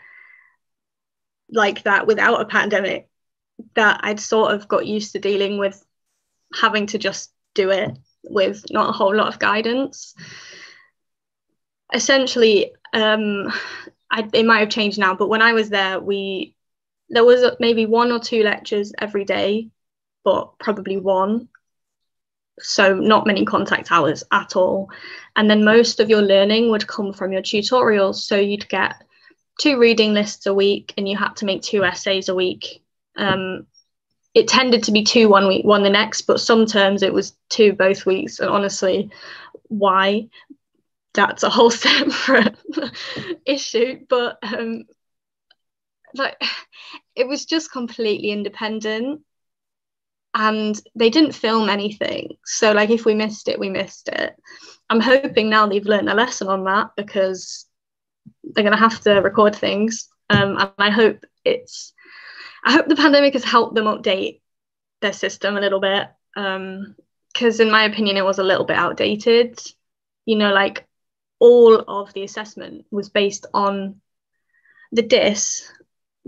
like that without a pandemic that I'd sort of got used to dealing with having to just do it with not a whole lot of guidance. Essentially, um, I, it might have changed now, but when I was there, we there was maybe one or two lectures every day, but probably one. So not many contact hours at all. And then most of your learning would come from your tutorials. So you'd get two reading lists a week and you had to make two essays a week. Um, it tended to be two one week, one the next, but some terms it was two both weeks. And honestly, why? That's a whole separate issue. But um, like, it was just completely independent, and they didn't film anything. So like, if we missed it, we missed it. I'm hoping now they've learned a lesson on that because they're going to have to record things. Um, and I hope it's, I hope the pandemic has helped them update their system a little bit. Because, um, in my opinion, it was a little bit outdated. You know, like all of the assessment was based on the DIS,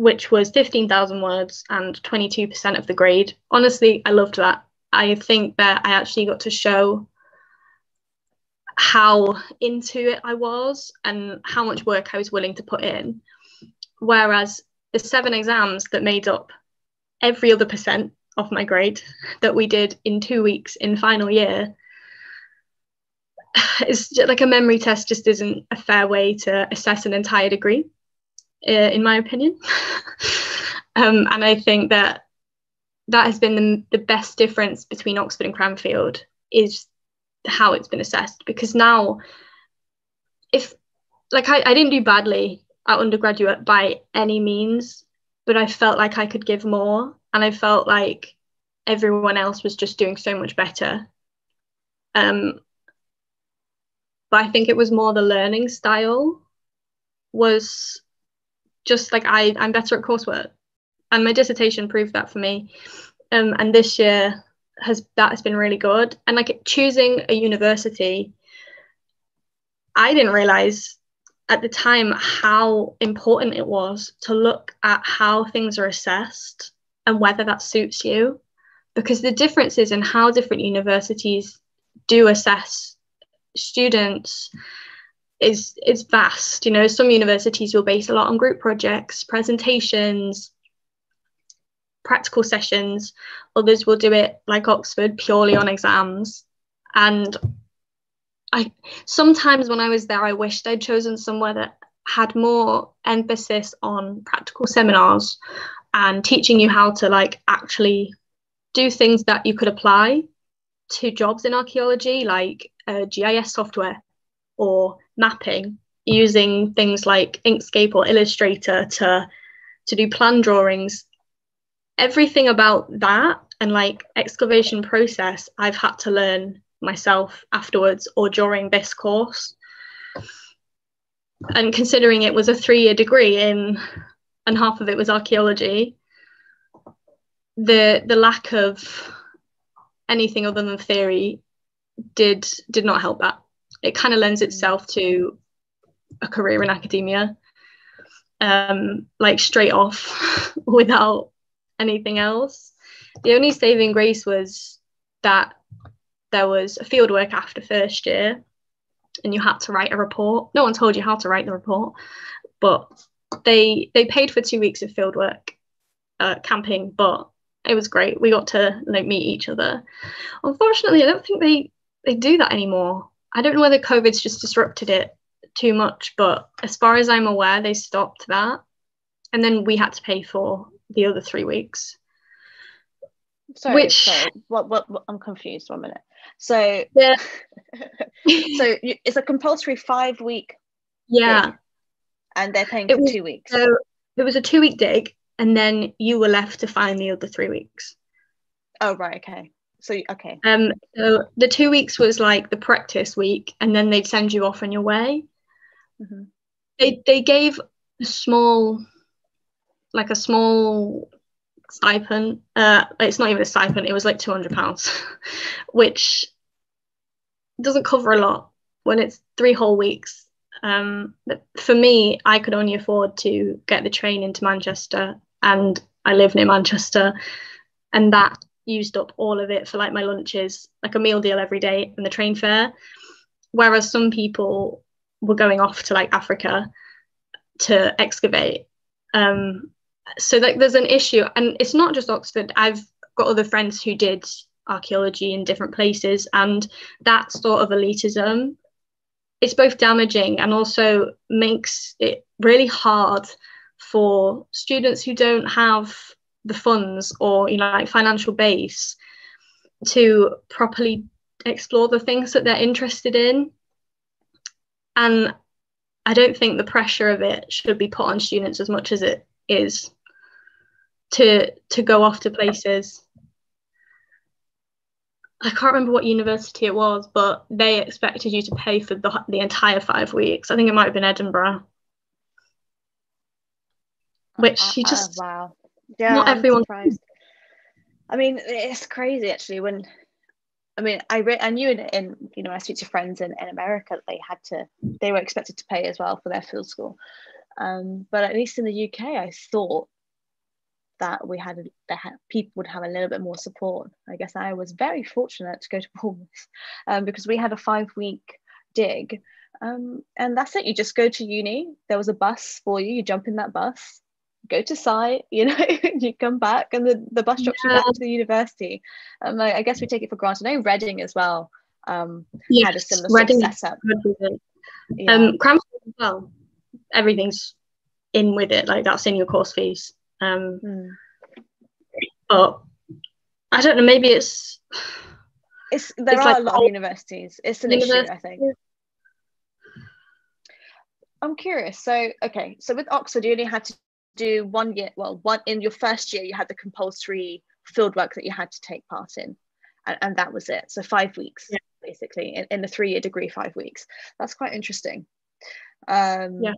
which was 15,000 words and 22% of the grade. Honestly, I loved that. I think that I actually got to show how into it I was and how much work I was willing to put in. Whereas the seven exams that made up every other percent of my grade that we did in two weeks in final year it's like a memory test just isn't a fair way to assess an entire degree uh, in my opinion. Um, and i think that that has been the, the best difference between oxford and cranfield is how it's been assessed. Because now if like I, I didn't do badly at undergraduate by any means but i felt like i could give more. And i felt like everyone else was just doing so much better. Um but i think it was more the learning style was just like i i'm better at coursework. And my dissertation proved that for me. Um and this year has that has been really good. And like choosing a university i didn't realize at the time how important it was to look at how things are assessed and whether that suits you. Because the differences in how different universities do assess students is is vast you know some universities will base a lot on group projects presentations practical sessions. Others will do it like Oxford purely on exams. And I sometimes when I was there, I wished I'd chosen somewhere that had more emphasis on practical seminars and teaching you how to like actually do things that you could apply to jobs in archaeology, like uh, GIS software or mapping, using things like Inkscape or Illustrator to to do plan drawings. Everything about that and like excavation process, I've had to learn myself afterwards or during this course. And considering it was a three year degree in and half of it was archaeology, the the lack of anything other than theory did did not help that. It kind of lends itself to a career in academia, um, like straight off without anything else. The only saving grace was that there was a field work after first year and you had to write a report. No one told you how to write the report, but they they paid for two weeks of field work uh, camping, but it was great. We got to like meet each other. Unfortunately, I don't think they they do that anymore. I don't know whether COVID's just disrupted it too much, but as far as I'm aware, they stopped that, and then we had to pay for the other three weeks. Sorry, which sorry. What, what, what I'm confused. One minute. So yeah. so it's a compulsory five week. Yeah. Dig, and they're paying for was, two weeks. So it was a two week dig, and then you were left to find the other three weeks. Oh right, okay. So okay. Um, so the two weeks was like the practice week, and then they'd send you off on your way. Mm-hmm. They they gave a small, like a small stipend. Uh, it's not even a stipend. It was like two hundred pounds, which doesn't cover a lot when it's three whole weeks. Um, but for me, I could only afford to get the train into Manchester and I live near Manchester, and that used up all of it for like my lunches, like a meal deal every day and the train fare. Whereas some people were going off to like Africa to excavate. Um, so like there's an issue, and it's not just Oxford. I've got other friends who did archaeology in different places, and that sort of elitism, it's both damaging and also makes it really hard for students who don't have the funds or you know like financial base to properly explore the things that they're interested in. And i don't think the pressure of it should be put on students as much as it is to to go off to places. I can't remember what university it was, but they expected you to pay for the, the entire five weeks. I think it might have been Edinburgh. Which uh, you just uh, wow yeah not everyone i mean it's crazy actually when i mean i re- i knew in, in you know i speak to friends in, in america they had to they were expected to pay as well for their field school. Um, but at least in the uk i thought that we had that people would have a little bit more support. I guess i was very fortunate to go to bournemouth um, because we had a five week dig. Um, and that's it. You just go to uni. There was a bus for you. You jump in that bus go to site, you know, you come back and the, the bus drops yeah. you back to the university. Um, I, I, guess we take it for granted. I know Reading as well um, yes, had a similar Reading sort of setup. Yeah. Um, as well. Everything's in with it, like that's in your course fees. Um, mm. But I don't know, maybe it's. It's there it's are like a lot of universities. It's an issue, I think. I'm curious. So, okay, so with Oxford, you only had to do one year well one in your first year you had the compulsory field work that you had to take part in. And, and that was it. So five weeks yeah. basically in, in the three-year degree five weeks. That's quite interesting. Um yeah.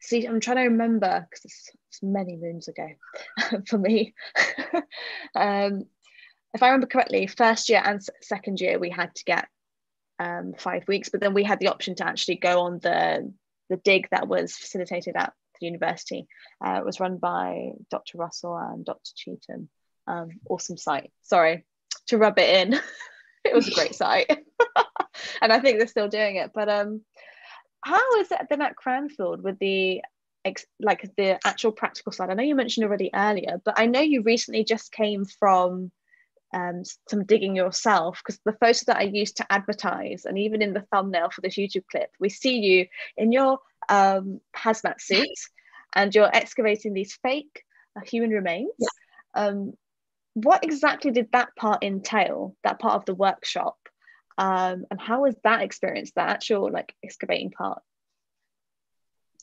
See i'm trying to remember because it's, it's, many moons ago for me. Um if i remember correctly first year and second year we had to get um, five weeks but then we had the option to actually go on the the dig that was facilitated at the university. Uh, it was run by Dr. Russell and Dr. Cheetham. Um, awesome site. Sorry to rub it in. it was a great site. and I think they're still doing it. But um, how is it then at Cranfield with the like the actual practical side? I know you mentioned already earlier, but I know you recently just came from um, some digging yourself because the photo that I used to advertise and even in the thumbnail for this YouTube clip, we see you in your um, hazmat suit and you're excavating these fake uh, human remains. Yeah. Um, what exactly did that part entail, that part of the workshop? Um, and how was that experience, that actual like excavating part?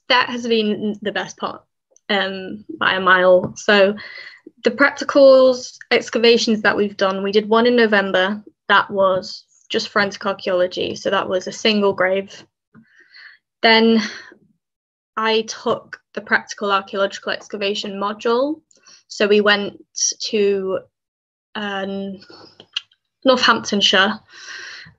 That has been the best part um, by a mile. So the practicals excavations that we've done, we did one in November. That was just forensic archaeology. So that was a single grave. Then I took the practical archaeological excavation module. So we went to um, Northamptonshire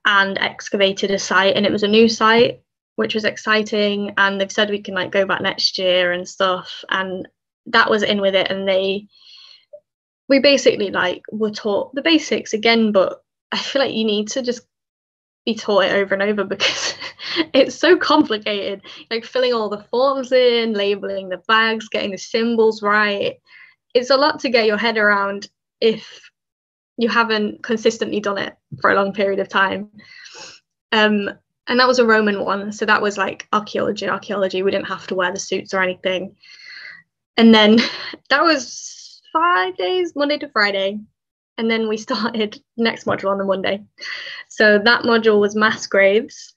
and excavated a site, and it was a new site, which was exciting. And they've said we can like go back next year and stuff. And that was in with it. And they, we basically like were taught the basics again, but I feel like you need to just be taught it over and over because it's so complicated. Like filling all the forms in, labeling the bags, getting the symbols right. It's a lot to get your head around if you haven't consistently done it for a long period of time. Um, and that was a Roman one, so that was like archaeology. Archaeology, we didn't have to wear the suits or anything. And then that was five days, Monday to Friday, and then we started next module on the Monday. So that module was mass graves,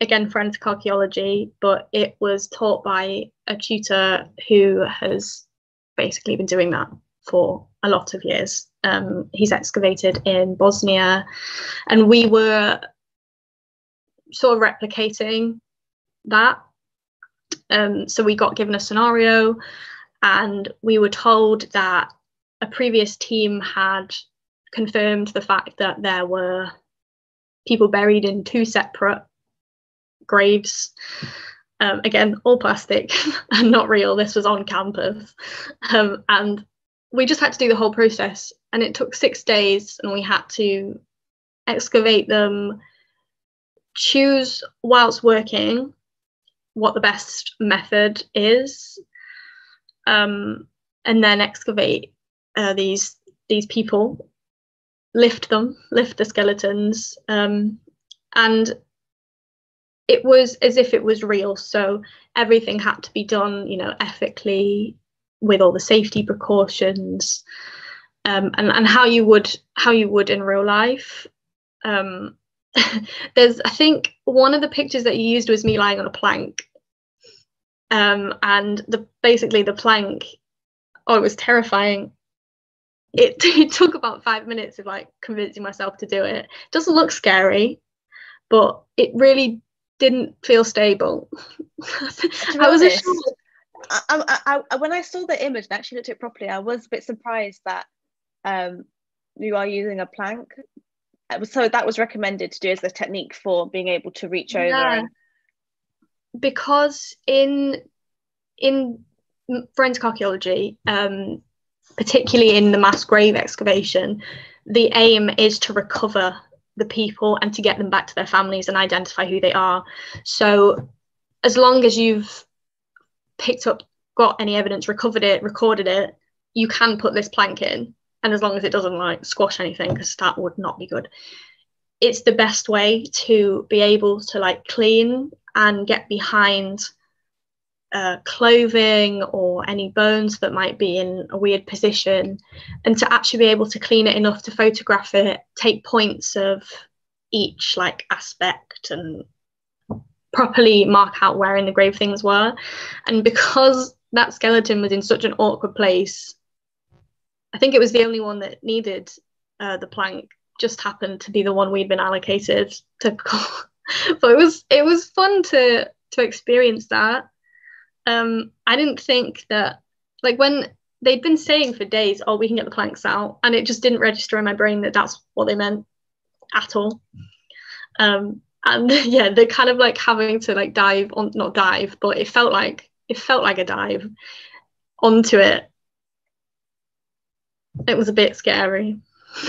again forensic archaeology, but it was taught by a tutor who has basically been doing that for a lot of years. Um, he's excavated in Bosnia, and we were sort of replicating that. Um, so we got given a scenario, and we were told that a previous team had confirmed the fact that there were people buried in two separate graves. Um, again, all plastic and not real. This was on campus. Um, and we just had to do the whole process and it took six days and we had to excavate them choose whilst working what the best method is um, and then excavate uh, these these people lift them lift the skeletons um, and it was as if it was real. So everything had to be done you know ethically with all the safety precautions um, and, and how you would how you would in real life. Um, there's i think one of the pictures that you used was me lying on a plank. Um, and the basically the plank oh it was terrifying it, it took about five minutes of like convincing myself to do it. it doesn't look scary but it really didn't feel stable i was I, I, I, when I saw the image and actually looked at it properly, I was a bit surprised that um, you are using a plank. So that was recommended to do as a technique for being able to reach over. Yeah. And... Because in in forensic archaeology, um, particularly in the mass grave excavation, the aim is to recover the people and to get them back to their families and identify who they are. So as long as you've picked up, got any evidence, recovered it, recorded it, you can put this plank in. And as long as it doesn't like squash anything, because that would not be good. It's the best way to be able to like clean and get behind uh, clothing or any bones that might be in a weird position, and to actually be able to clean it enough to photograph it, take points of each like aspect and properly mark out where in the grave things were. And because that skeleton was in such an awkward place, I think it was the only one that needed uh, the plank. Just happened to be the one we'd been allocated. to Typical, but it was it was fun to to experience that. Um, I didn't think that like when they'd been saying for days, "Oh, we can get the planks out," and it just didn't register in my brain that that's what they meant at all. Um, and yeah they're kind of like having to like dive on not dive but it felt like it felt like a dive onto it it was a bit scary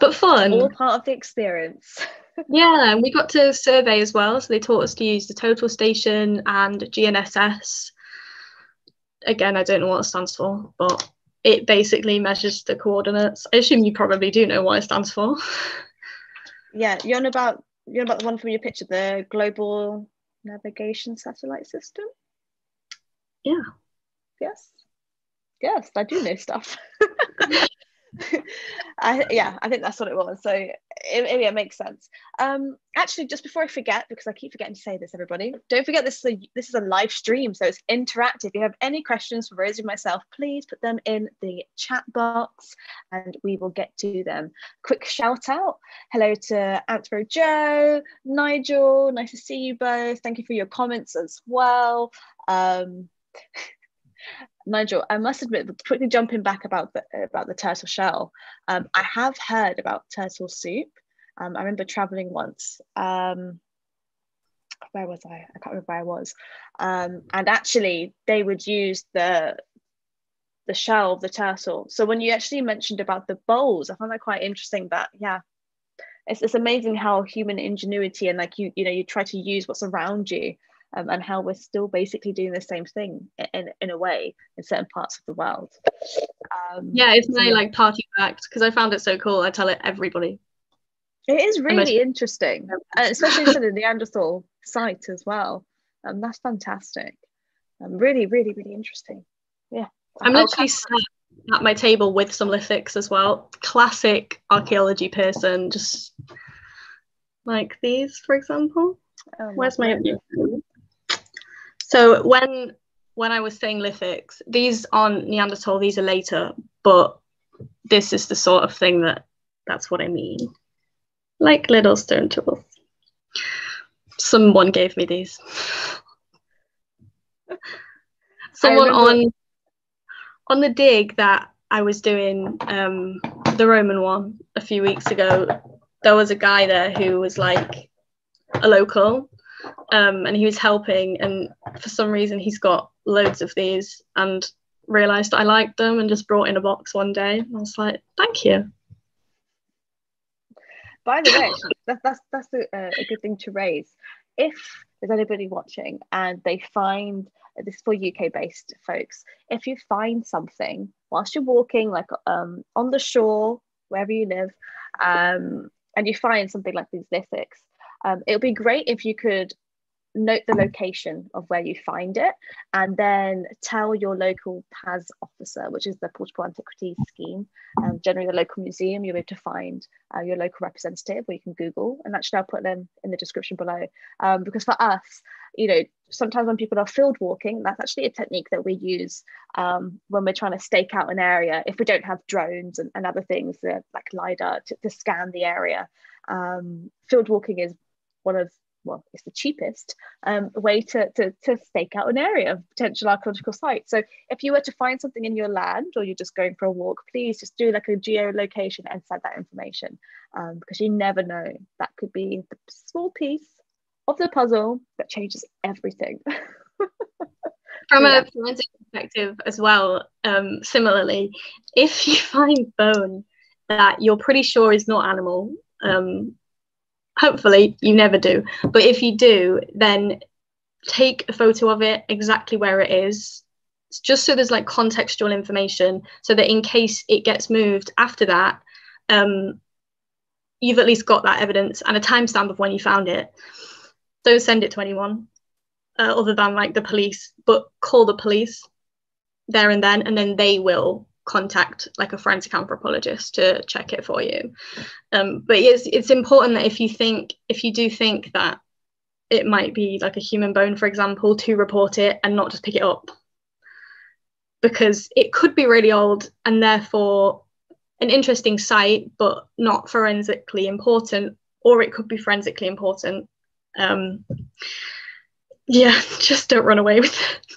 but fun all part of the experience yeah and we got to survey as well so they taught us to use the total station and gnss again i don't know what it stands for but it basically measures the coordinates. I assume you probably do know what it stands for. Yeah, you're on about you're on about the one from your picture, the global navigation satellite system. Yeah. Yes. Yes, I do know stuff. I, yeah, I think that's what it was. So it, it, it, makes sense. Um, actually, just before I forget, because I keep forgetting to say this, everybody, don't forget this is a this is a live stream, so it's interactive. If you have any questions for Rosie and myself, please put them in the chat box, and we will get to them. Quick shout out, hello to Anthro Joe, Nigel, nice to see you both. Thank you for your comments as well. Um, Nigel, I must admit, quickly jumping back about the about the turtle shell, um, I have heard about turtle soup. Um, I remember traveling once. Um, where was I? I can't remember where I was. Um, and actually, they would use the the shell of the turtle. So when you actually mentioned about the bowls, I found that quite interesting. That yeah, it's it's amazing how human ingenuity and like you you know you try to use what's around you um, and how we're still basically doing the same thing in, in a way in certain parts of the world. Um, yeah, it's my like party fact because I found it so cool. I tell it everybody. It is really interesting, uh, especially in the Neanderthal site as well. Um, that's fantastic. Um, really, really, really interesting. Yeah. I'm literally sat at my table with some lithics as well. Classic archaeology person, just like these, for example. Oh, Where's my so when when I was saying lithics, these aren't Neanderthal, these are later, but this is the sort of thing that that's what I mean. Like little stone tools. Someone gave me these. Someone on on the dig that I was doing um, the Roman one a few weeks ago, there was a guy there who was like a local um, and he was helping and for some reason he's got loads of these and realized I liked them and just brought in a box one day. I was like, thank you. By the way, that, that's that's a, a good thing to raise. If there's anybody watching and they find this for UK based folks, if you find something whilst you're walking, like um, on the shore, wherever you live, um, and you find something like these lithics, um, it would be great if you could note the location of where you find it and then tell your local PAS officer, which is the Portable Antiquities Scheme, um, generally the local museum, you'll be able to find uh, your local representative where you can Google. And actually, I'll put them in the description below. Um, because for us, you know, sometimes when people are field walking, that's actually a technique that we use um, when we're trying to stake out an area. If we don't have drones and, and other things uh, like LiDAR to, to scan the area, um, field walking is one of well, it's the cheapest um, way to, to, to stake out an area of potential archaeological site. So if you were to find something in your land or you're just going for a walk, please just do like a geolocation and send that information um, because you never know. That could be the small piece of the puzzle that changes everything. From yeah. a forensic perspective as well, um, similarly, if you find bone that you're pretty sure is not animal, um, hopefully you never do. But if you do then take a photo of it exactly where it is just so there's like contextual information so that in case it gets moved after that um, you've at least got that evidence and a timestamp of when you found it. Don't send it to anyone uh, other than like the police but call the police there and then and then they will contact like a forensic anthropologist to check it for you. Um, but it's it's important that if you think if you do think that it might be like a human bone, for example, to report it and not just pick it up. Because it could be really old and therefore an interesting site, but not forensically important, or it could be forensically important. Um, yeah, just don't run away with it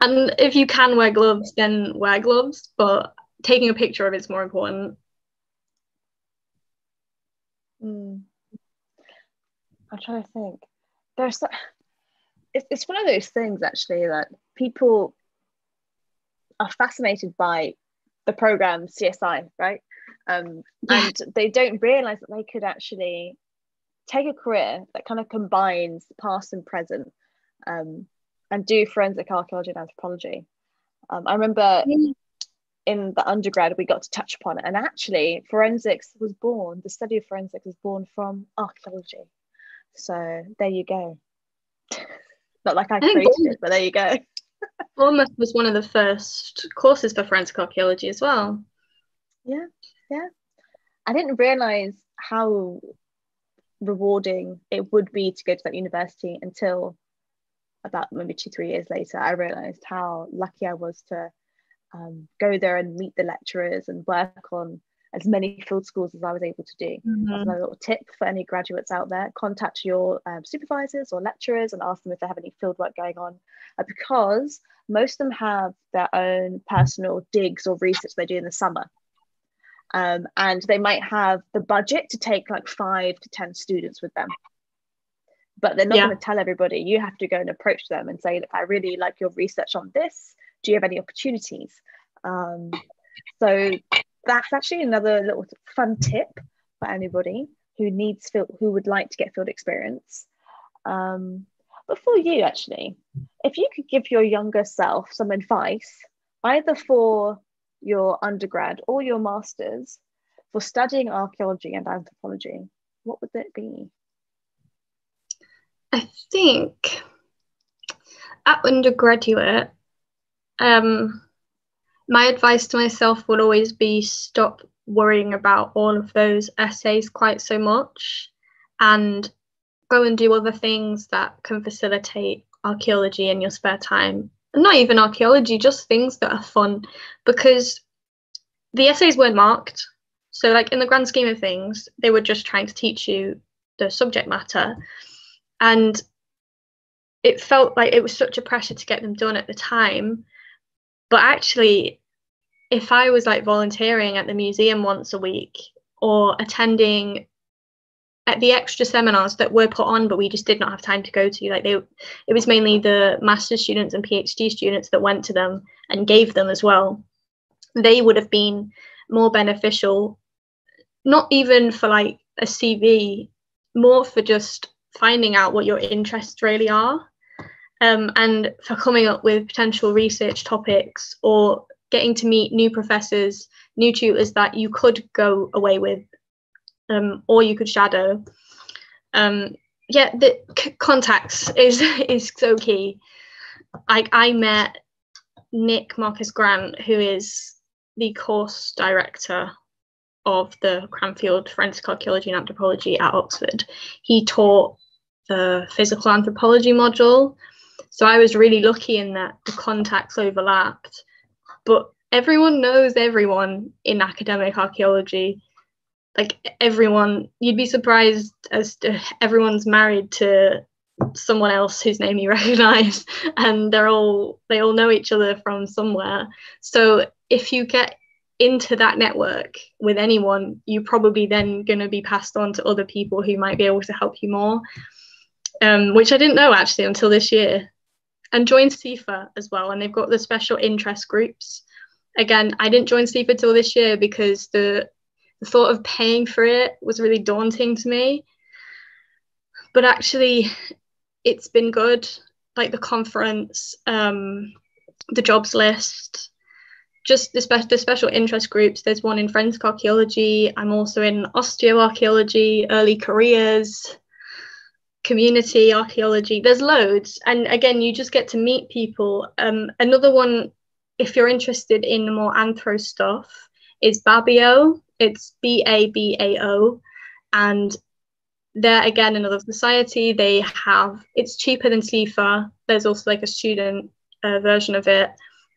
and if you can wear gloves, then wear gloves, but taking a picture of it's more important. Mm. I'm trying to think. There's so, it's, it's one of those things actually that people are fascinated by the program CSI, right? Um, yeah. And they don't realize that they could actually take a career that kind of combines past and present um, and do forensic archaeology and anthropology. Um, I remember mm. in the undergrad we got to touch upon it and actually forensics was born the study of forensics was born from archaeology. So there you go. Not like i, I created it but there you go. Bournemouth was one of the first courses for forensic archaeology as well. Yeah yeah. I didn't realize how rewarding it would be to go to that university until about maybe two three years later i realized how lucky i was to um, go there and meet the lecturers and work on as many field schools as I was able to do. Mm-hmm. That's another little tip for any graduates out there. Contact your um, supervisors or lecturers and ask them if they have any field work going on uh, because most of them have their own personal digs or research they do in the summer. Um, and they might have the budget to take like five to 10 students with them. But they're not yeah. going to tell everybody. You have to go and approach them and say, Look, I really like your research on this do you have any opportunities um, so that's actually another little fun tip for anybody who needs field, who would like to get field experience um, but for you actually if you could give your younger self some advice either for your undergrad or your masters for studying archaeology and anthropology what would that be i think at undergraduate um, my advice to myself would always be stop worrying about all of those essays quite so much and go and do other things that can facilitate archaeology in your spare time. not even archaeology, just things that are fun because the essays weren't marked. So, like in the grand scheme of things, they were just trying to teach you the subject matter. And it felt like it was such a pressure to get them done at the time. But actually, if I was like volunteering at the museum once a week or attending at the extra seminars that were put on but we just did not have time to go to like they it was mainly the master's students and phd students that went to them and gave them as well. They would have been more beneficial not even for like a cv more for just finding out what your interests really are um, and for coming up with potential research topics or getting to meet new professors, new tutors that you could go away with um, or you could shadow. Um, yeah, the c- contacts is is so key. Like I met Nick Márquez-Grant, who is the course director of the Cranfield Forensic Archaeology and Anthropology at Oxford. He taught the physical anthropology module, so I was really lucky in that the contacts overlapped. But everyone knows everyone in academic archaeology. Like everyone, you'd be surprised as to everyone's married to someone else whose name you recognize and they're all they all know each other from somewhere so if you get into that network with anyone you're probably then going to be passed on to other people who might be able to help you more um, which i didn't know actually until this year and join CIFA as well. And they've got the special interest groups. Again, I didn't join CIFA till this year because the, the thought of paying for it was really daunting to me. But actually, it's been good. Like the conference, um, the jobs list, just the, spe- the special interest groups. There's one in forensic archaeology. I'm also in osteoarchaeology, early careers, community archaeology. There's loads. And again you just get to meet people. Um, another one if you're interested in the more anthro stuff is babao it's b-a-b-a-o and they're again another society. They have it's cheaper than CIFA there's also like a student uh, version of it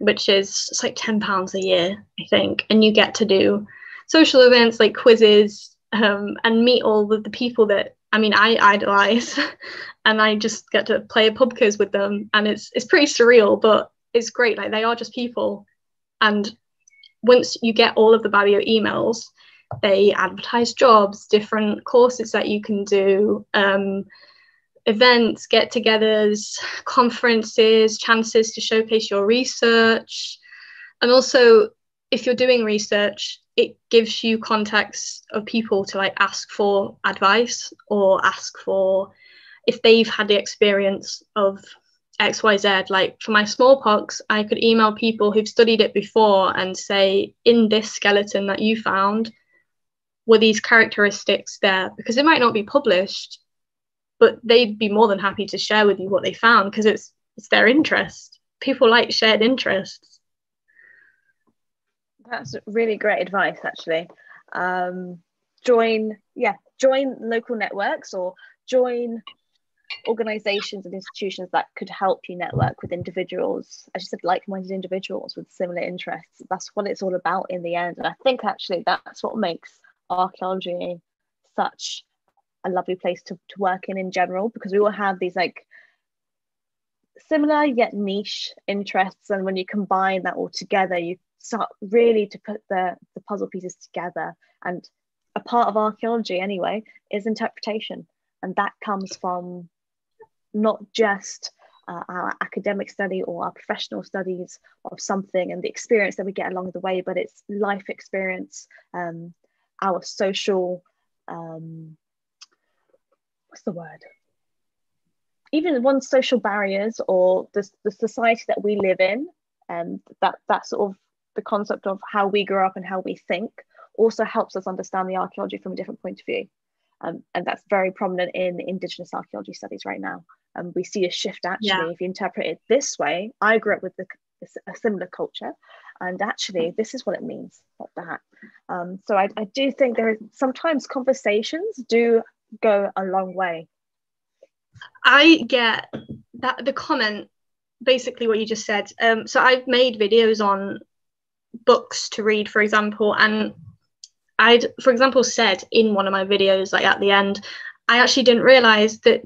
which is it's like 10 pounds a year i think and you get to do social events like quizzes um, and meet all of the people that I mean, I idolize, and I just get to play a pub quiz with them, and it's it's pretty surreal, but it's great. Like they are just people, and once you get all of the Babao emails, they advertise jobs, different courses that you can do, um, events, get-togethers, conferences, chances to showcase your research, and also if you're doing research, it gives you context of people to like ask for advice or ask for if they've had the experience of xyz like for my smallpox i could email people who've studied it before and say in this skeleton that you found were these characteristics there? Because it might not be published but they'd be more than happy to share with you what they found because it's it's their interest. People like shared interests. That's really great advice actually. Um, join yeah join local networks or join organizations and institutions that could help you network with individuals as you said like-minded individuals with similar interests. That's what it's all about in the end. And i think actually that's what makes archaeology such a lovely place to, to work in in general because we all have these like similar yet niche interests. And when you combine that all together you start really to put the, the puzzle pieces together. And a part of archaeology anyway is interpretation. And that comes from not just uh, our academic study or our professional studies of something and the experience that we get along the way but it's life experience um, our social um, what's the word? Even one's social barriers or the, the society that we live in and that that sort of the concept of how we grow up and how we think also helps us understand the archaeology from a different point of view. Um, and that's very prominent in indigenous archaeology studies right now. And um, we see a shift actually yeah. if you interpret it this way i grew up with the, a similar culture and actually this is what it means that. Um, so I, I do think there are sometimes conversations do go a long way. I get that the comment basically what you just said. Um, so i've made videos on books to read for example and i'd for example said in one of my videos like at the end i actually didn't realize that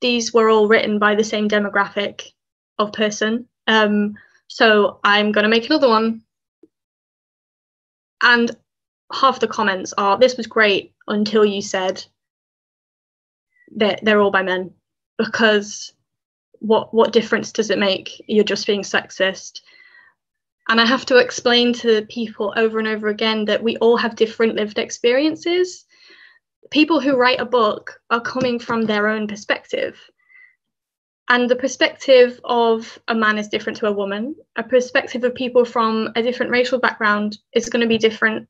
these were all written by the same demographic of person. Um, so I'm going to make another one. And half the comments are this was great until you said that they're all by men because what what difference does it make you're just being sexist and i have to explain to people over and over again that we all have different lived experiences people who write a book are coming from their own perspective and the perspective of a man is different to a woman. A perspective of people from a different racial background is going to be different.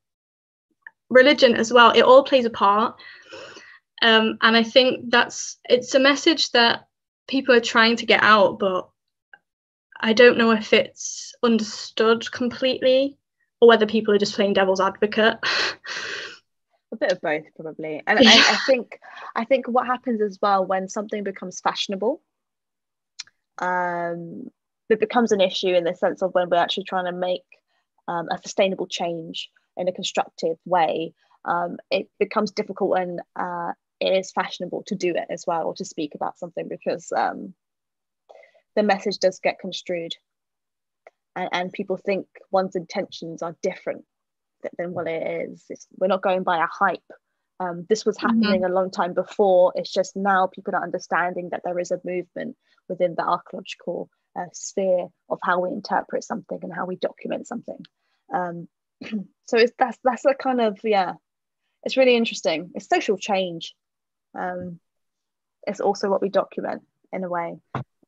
Religion as well, it all plays a part. Um, and I think that's it's a message that people are trying to get out, but I don't know if it's understood completely or whether people are just playing devil's advocate. a bit of both probably and yeah. I, I think i think what happens as well when something becomes fashionable um, it becomes an issue in the sense of when we're actually trying to make um, a sustainable change in a constructive way. Um, it becomes difficult when uh, it is fashionable to do it as well or to speak about something because um, the message does get construed and, and people think one's intentions are different than what it is. It's, we're not going by a hype um, this was mm-hmm. happening mm-hmm. a long time before. It's just now people are understanding that there is a movement within the archaeological uh, sphere of how we interpret something and how we document something. Um, so it's that's that's a kind of yeah, it's really interesting. It's social change. Um, it's also what we document in a way.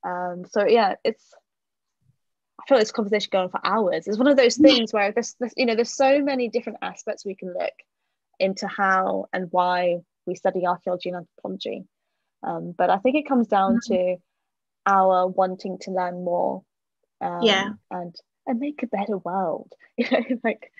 Um, so yeah, it's I feel like this conversation going for hours. It's one of those things where there's, there's you know there's so many different aspects we can look into how and why we study archaeology and anthropology. Um, but I think it comes down mm-hmm. to our wanting to learn more um, yeah. and and make a better world. You know, like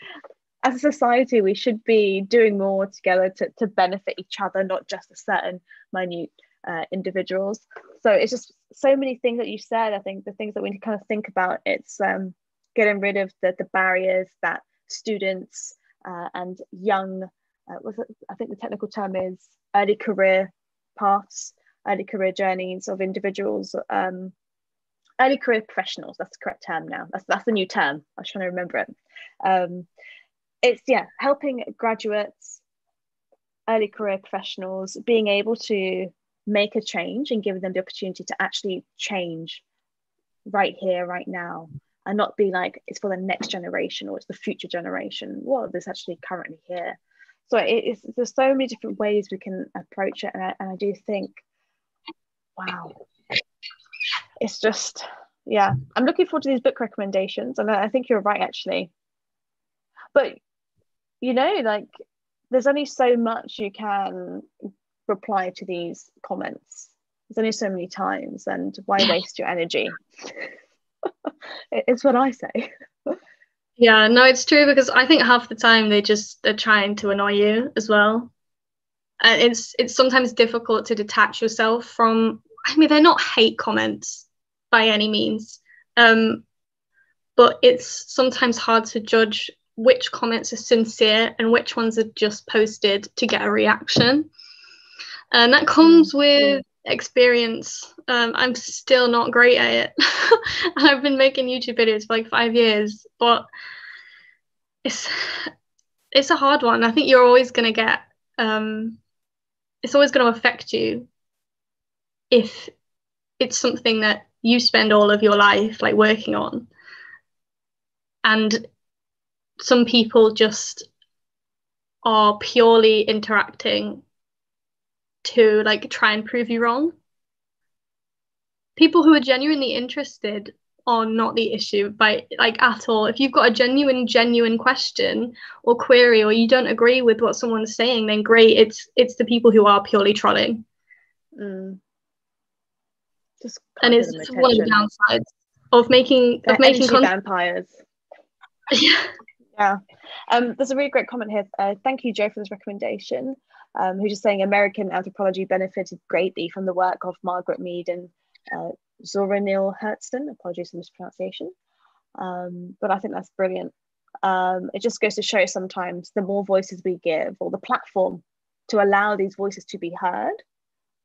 as a society, we should be doing more together to, to benefit each other, not just a certain minute uh, individuals. So it's just so many things that you said. I think the things that we need to kind of think about it's um, getting rid of the, the barriers that students uh, and young uh, was it, I think the technical term is early career paths, early career journeys of individuals, um, early career professionals. That's the correct term now. That's that's the new term. I was trying to remember it. Um, it's yeah, helping graduates, early career professionals being able to make a change and giving them the opportunity to actually change right here, right now, and not be like it's for the next generation or it's the future generation. Well, there's actually currently here so it's there's so many different ways we can approach it and I, and I do think wow it's just yeah i'm looking forward to these book recommendations and i think you're right actually but you know like there's only so much you can reply to these comments. There's only so many times and why waste your energy? It's what i say. Yeah no it's true because i think half the time they just they're trying to annoy you as well. And it's it's sometimes difficult to detach yourself from i mean they're not hate comments by any means um, but it's sometimes hard to judge which comments are sincere and which ones are just posted to get a reaction. And that comes mm, with experience. Um, i'm still not great at it. And i've been making youtube videos for like five years but it's it's a hard one. I think you're always going to get um, it's always going to affect you if it's something that you spend all of your life like working on. And some people just are purely interacting to like try and prove you wrong. People who are genuinely interested are not the issue by like at all. If you've got a genuine genuine question or query or you don't agree with what someone's saying then great it's it's the people who are purely trolling. Mm. Just and it's one of the downsides of making of making vampires. yeah yeah um there's a really great comment here uh, thank you joe for this recommendation um, who's just saying American anthropology benefited greatly from the work of Margaret Mead and uh, Zora Neale Hurston. Apologies for mispronunciation. Um, but I think that's brilliant. Um, it just goes to show sometimes the more voices we give or the platform to allow these voices to be heard,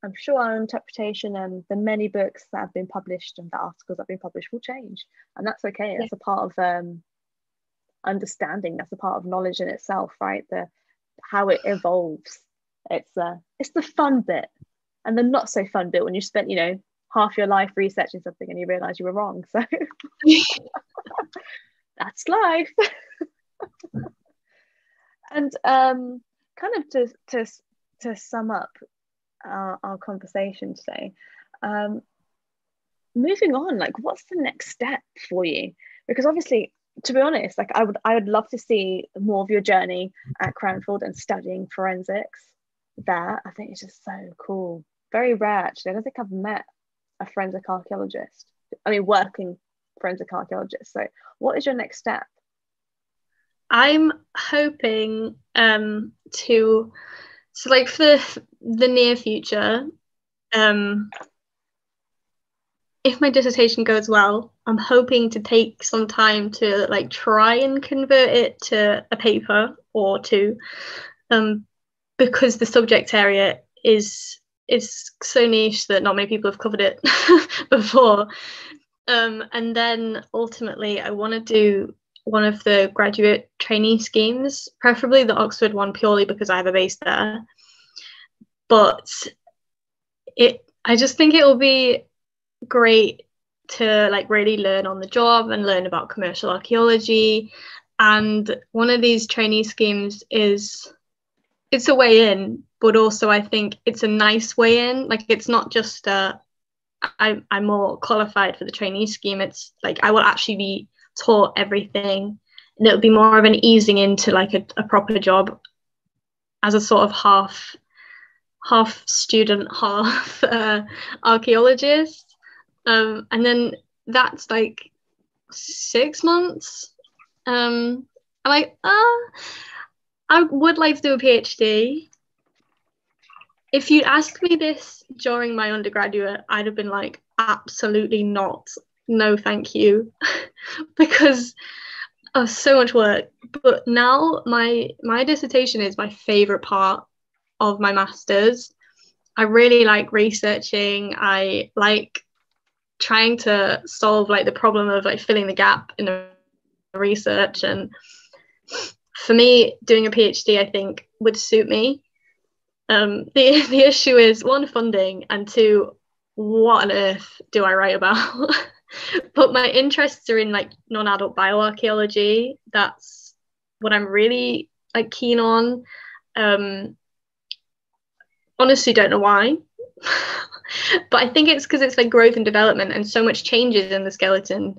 I'm sure our interpretation and the many books that have been published and the articles that have been published will change. And that's okay. That's a part of um, understanding. That's a part of knowledge in itself, right? The how it evolves. It's uh, it's the fun bit and the not so fun bit when you spent, you know, half your life researching something and you realize you were wrong. So that's life. and um, kind of to, to, to sum up our, our conversation today, um, moving on, like what's the next step for you? Because obviously, to be honest, like I would I would love to see more of your journey at Cranfield and studying forensics there. I think it's just so cool. Very rare actually. I don't think I've met a forensic archaeologist. I mean, working forensic archaeologist. So, what is your next step? I'm hoping um, to, so like for the, the near future, um, if my dissertation goes well, I'm hoping to take some time to like try and convert it to a paper or two, um, because the subject area is is so niche that not many people have covered it before. Um, and then ultimately, I want to do one of the graduate trainee schemes, preferably the Oxford one, purely because I have a base there. But it, I just think it will be great to like really learn on the job and learn about commercial archaeology. And one of these trainee schemes is it's a way in, but also I think it's a nice way in. Like it's not just uh, I, I'm more qualified for the trainee scheme. It's like I will actually be taught everything, and it'll be more of an easing into like a, a proper job as a sort of half half student, half uh, archaeologist. Um, and then that's like six months. Um, I'm like, ah, I would like to do a PhD. If you'd asked me this during my undergraduate, I'd have been like, absolutely not. No, thank you. because of so much work. But now my my dissertation is my favorite part of my masters. I really like researching. I like trying to solve like the problem of like filling the gap in the research and for me, doing a PhD, I think, would suit me. Um, the the issue is one funding and two, what on earth do I write about? but my interests are in like non-adult bioarchaeology. That's what I'm really like keen on. Um, honestly, don't know why. but I think it's because it's like growth and development and so much changes in the skeleton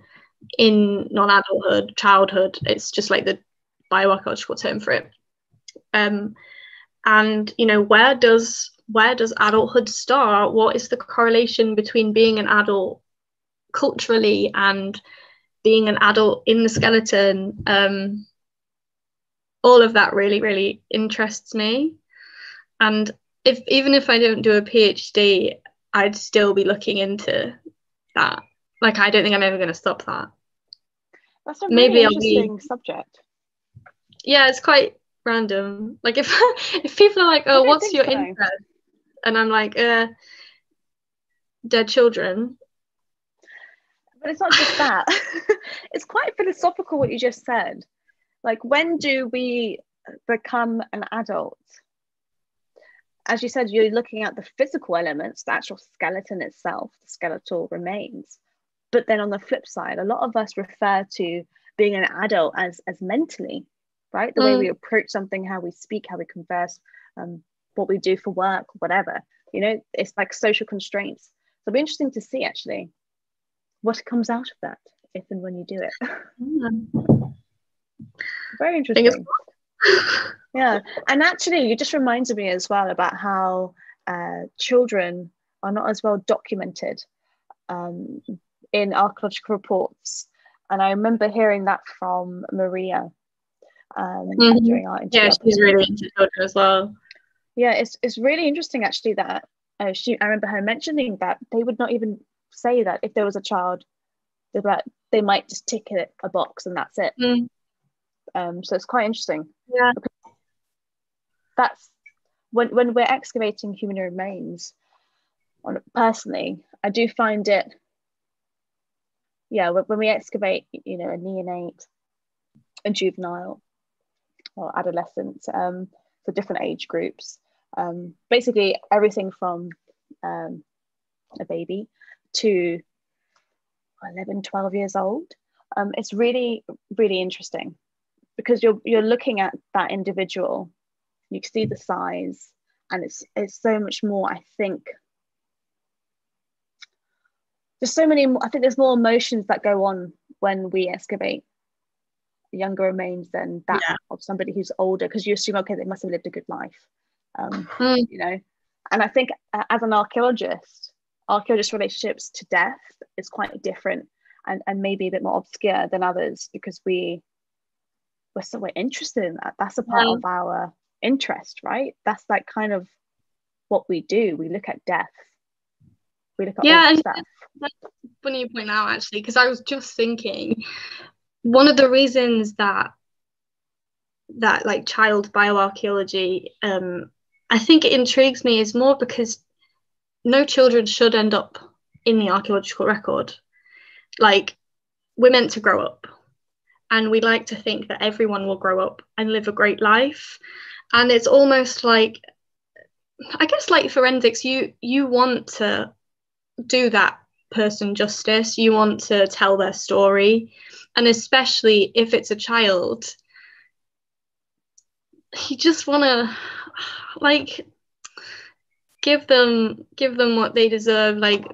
in non-adulthood, childhood. It's just like the bioarchaeological term for it. Um, and you know, where does where does adulthood start? What is the correlation between being an adult culturally and being an adult in the skeleton? Um, all of that really, really interests me. And if even if I don't do a PhD, I'd still be looking into that. Like I don't think I'm ever going to stop that. That's a really Maybe interesting I'll be, subject. Yeah, it's quite random. Like if if people are like, "Oh, what's your so. interest?" and I'm like, "Uh, dead children." But it's not just that. it's quite philosophical what you just said. Like, when do we become an adult? As you said, you're looking at the physical elements, the actual skeleton itself, the skeletal remains. But then on the flip side, a lot of us refer to being an adult as as mentally right? The mm. way we approach something, how we speak, how we converse, um, what we do for work, whatever. You know, it's like social constraints. So it'll be interesting to see actually what comes out of that if and when you do it. Mm. Very interesting. Yeah, and actually, you just reminded me as well about how uh, children are not as well documented um, in archaeological reports. And I remember hearing that from Maria um, mm-hmm. during our interview. yeah she's really into children as well yeah it's, it's really interesting actually that uh, she I remember her mentioning that they would not even say that if there was a child they like, they might just tick it a box and that's it mm. um, so it's quite interesting yeah that's when when we're excavating human remains on personally I do find it yeah when we excavate you know a neonate a juvenile or adolescent, um, for different age groups. Um, basically, everything from um, a baby to 11, 12 years old. Um, it's really, really interesting because you're, you're looking at that individual, you can see the size, and it's, it's so much more, I think. There's so many, I think there's more emotions that go on when we excavate younger remains than that yeah. of somebody who's older because you assume okay they must have lived a good life um, mm. you know and i think uh, as an archaeologist archaeologist relationships to death is quite different and, and maybe a bit more obscure than others because we we're so we're interested in that. That's a part of our interest right? That's like kind of what we do. We look at death. We look at yeah that's funny you point out actually because i was just thinking one of the reasons that that like child bioarchaeology um i think it intrigues me is more because no children should end up in the archaeological record. Like we're meant to grow up and we like to think that everyone will grow up and live a great life. And it's almost like i guess like forensics you you want to do that person justice. You want to tell their story. And especially if it's a child you just want to like give them give them what they deserve. Like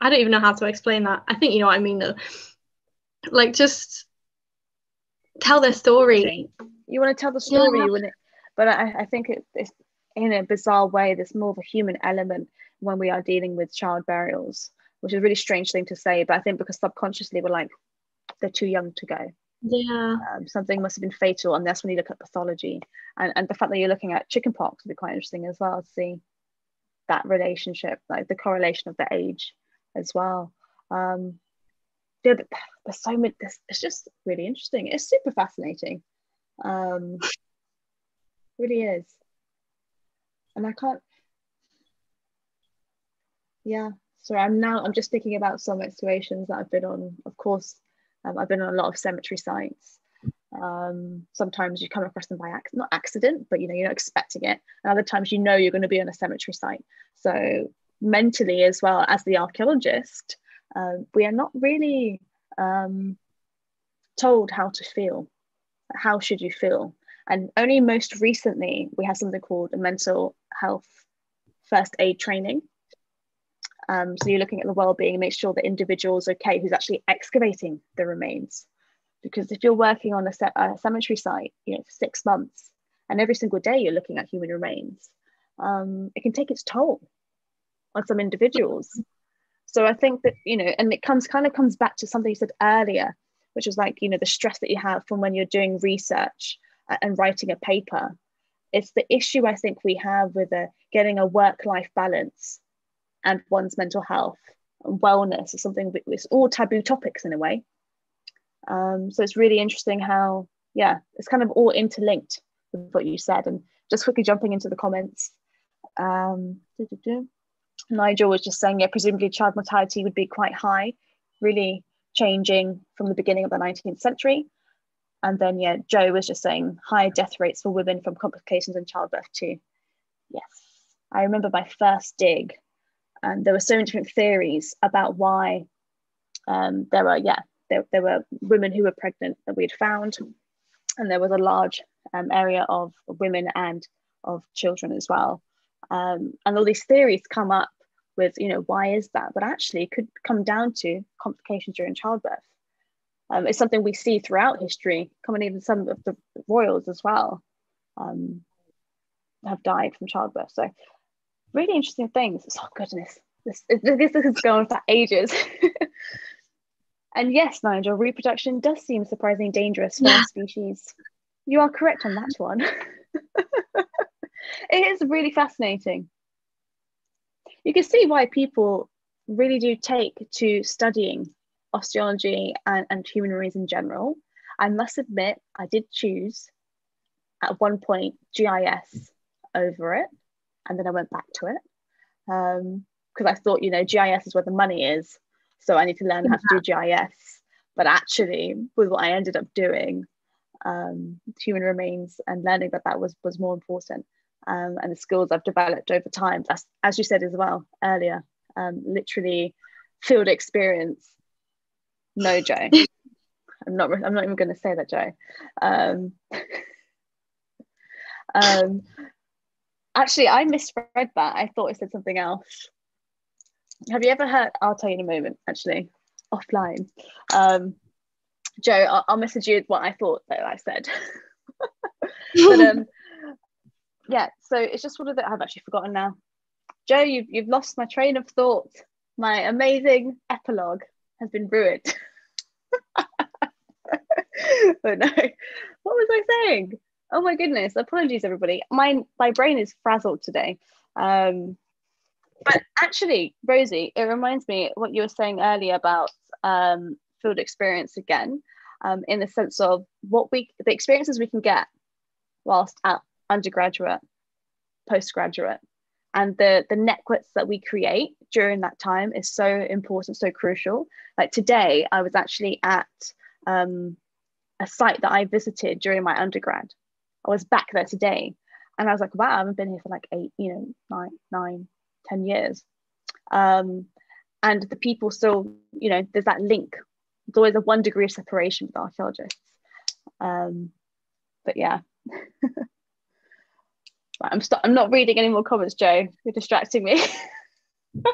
i don't even know how to explain that. I think you know what i mean though like just tell their story. You want to tell the story yeah. but I, I think it, it's in a bizarre way there's more of a human element when we are dealing with child burials which is a really strange thing to say but i think because subconsciously we're like they're too young to go. Yeah. Um, something must have been fatal and that's when you look at pathology. And, and the fact that you're looking at chickenpox would be quite interesting as well to see that relationship like the correlation of the age as well. Um there's so there's, it's just really interesting. It's super fascinating. Um really is. And i can't yeah so i'm now i'm just thinking about some excavations that i've been on. Of course um, i've been on a lot of cemetery sites. Um, sometimes you come across them by accident not accident but you know you're not expecting it. And other times you know you're going to be on a cemetery site. So mentally as well as the archaeologist um, we are not really um, told how to feel how should you feel and only most recently we have something called a mental health first aid training. Um, so you're looking at the well-being and make sure the individual's okay who's actually excavating the remains. Because if you're working on a, a cemetery site, you know, for six months, and every single day you're looking at human remains, um, it can take its toll on some individuals. So I think that you know, and it comes kind of comes back to something you said earlier, which was like you know the stress that you have from when you're doing research and writing a paper. It's the issue I think we have with a, getting a work-life balance and one's mental health and wellness is something it's all taboo topics in a way. Um, so it's really interesting how yeah, it's kind of all interlinked with what you said. And just quickly jumping into the comments. Um, Nigel was just saying, yeah, presumably child mortality would be quite high, really changing from the beginning of the 19th century. And then, yeah, Joe was just saying high death rates for women from complications in childbirth, too. Yes, I remember my first dig, and there were so many different theories about why um, there were, yeah, there, there were women who were pregnant that we had found, and there was a large um, area of women and of children as well. Um, and all these theories come up with, you know, why is that? But actually, it could come down to complications during childbirth. Um, it's something we see throughout history, coming even some of the royals as well um, have died from childbirth. So, really interesting things. Oh, goodness, this, this, this is going for ages. and yes, Nigel, reproduction does seem surprisingly dangerous for our species. You are correct on that one. it is really fascinating. You can see why people really do take to studying osteology and, and human remains in general. I must admit, I did choose at one point GIS over it, and then I went back to it because um, I thought, you know, GIS is where the money is, so I need to learn how to do GIS. But actually, with what I ended up doing, um, human remains and learning that that was was more important um, and the skills I've developed over time. That's, as you said as well earlier, um, literally field experience. No, Joe. I'm not. I'm not even going to say that, Joe. Um, um, actually, I misread that. I thought it said something else. Have you ever heard? I'll tell you in a moment. Actually, offline. Um, Joe, I'll, I'll message you what I thought that I said. but um, yeah, so it's just one of the I've actually forgotten now. Joe, you've you've lost my train of thought. My amazing epilogue has been ruined. but no, what was I saying? Oh my goodness! Apologies, everybody. My my brain is frazzled today. Um, but actually, Rosie, it reminds me what you were saying earlier about um, field experience again, um, in the sense of what we the experiences we can get whilst at undergraduate, postgraduate. And the, the networks that we create during that time is so important, so crucial. Like today, I was actually at um, a site that I visited during my undergrad. I was back there today. And I was like, wow, I haven't been here for like eight, you know, nine, nine, ten years. Um, and the people still, you know, there's that link. There's always a one degree of separation with archaeologists. Um, but yeah. I'm, st- I'm not reading any more comments, Joe. You're distracting me.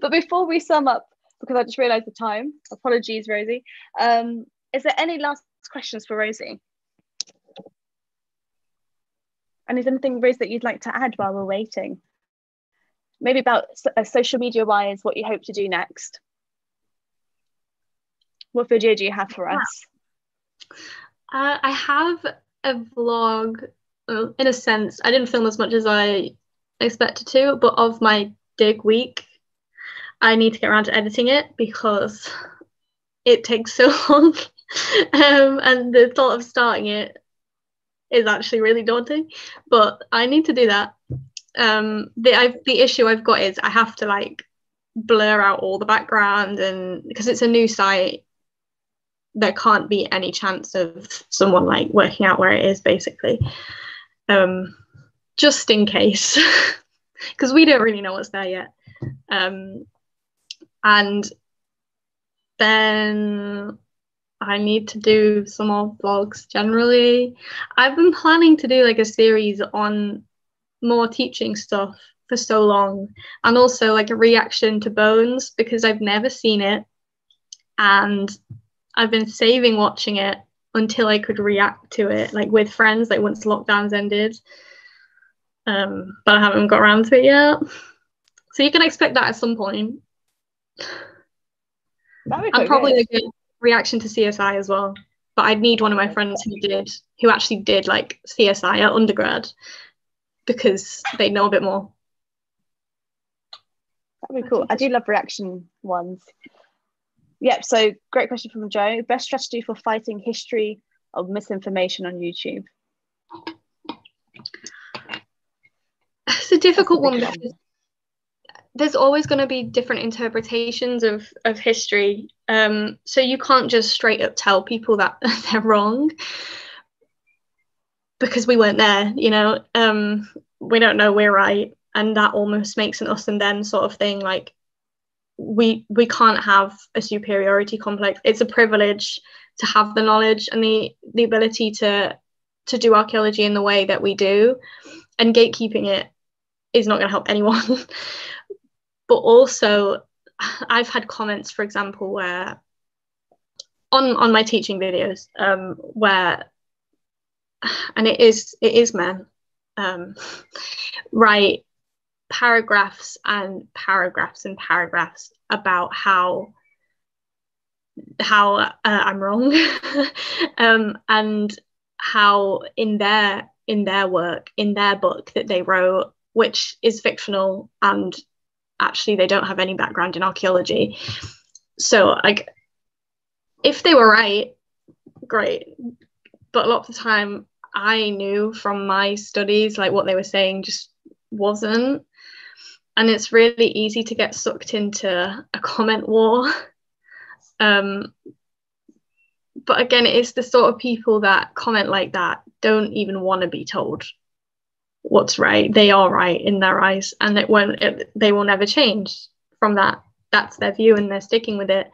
but before we sum up, because I just realised the time, apologies, Rosie. Um, is there any last questions for Rosie? And is anything, Rose, that you'd like to add while we're waiting? Maybe about uh, social media wise, what you hope to do next? What video do you have for us? Uh, I have a vlog well, in a sense, I didn't film as much as I expected to, but of my dig week, I need to get around to editing it because it takes so long. um, and the thought of starting it is actually really daunting, but I need to do that. Um, the I've, the issue I've got is I have to like blur out all the background and because it's a new site there can't be any chance of someone like working out where it is basically um, just in case, because we don't really know what's there yet. Um, and then I need to do some more vlogs generally. I've been planning to do like a series on more teaching stuff for so long and also like a reaction to bones because i've never seen it and i've been saving watching it until i could react to it like with friends like once lockdowns ended um but i haven't got around to it yet so you can expect that at some point. and probably good. a good reaction to csi as well but I'd need one of my friends who did, who actually did like CSI at undergrad, because they know a bit more. That'd be cool. I do love reaction ones. Yep. So great question from Joe. Best strategy for fighting history of misinformation on YouTube. It's a difficult one because there's always going to be different interpretations of of history um, so you can't just straight up tell people that they're wrong because we weren't there you know um, we don't know we're right and that almost makes an us and them sort of thing like we we can't have a superiority complex. It's a privilege to have the knowledge and the the ability to to do archaeology in the way that we do and gatekeeping it is not going to help anyone. But also I've had comments, for example, where on on my teaching videos, um, where and it is it is men um, write paragraphs and paragraphs and paragraphs about how how uh, I'm wrong um, and how in their in their work in their book that they wrote which is fictional and actually they don't have any background in archaeology. So like if they were right, great. But a lot of the time I knew from my studies like what they were saying just wasn't. And it's really easy to get sucked into a comment war. Um, but again, it's the sort of people that comment like that don't even want to be told what's right. They are right in their eyes and it won't it, they will never change from that. That's their view and they're sticking with it.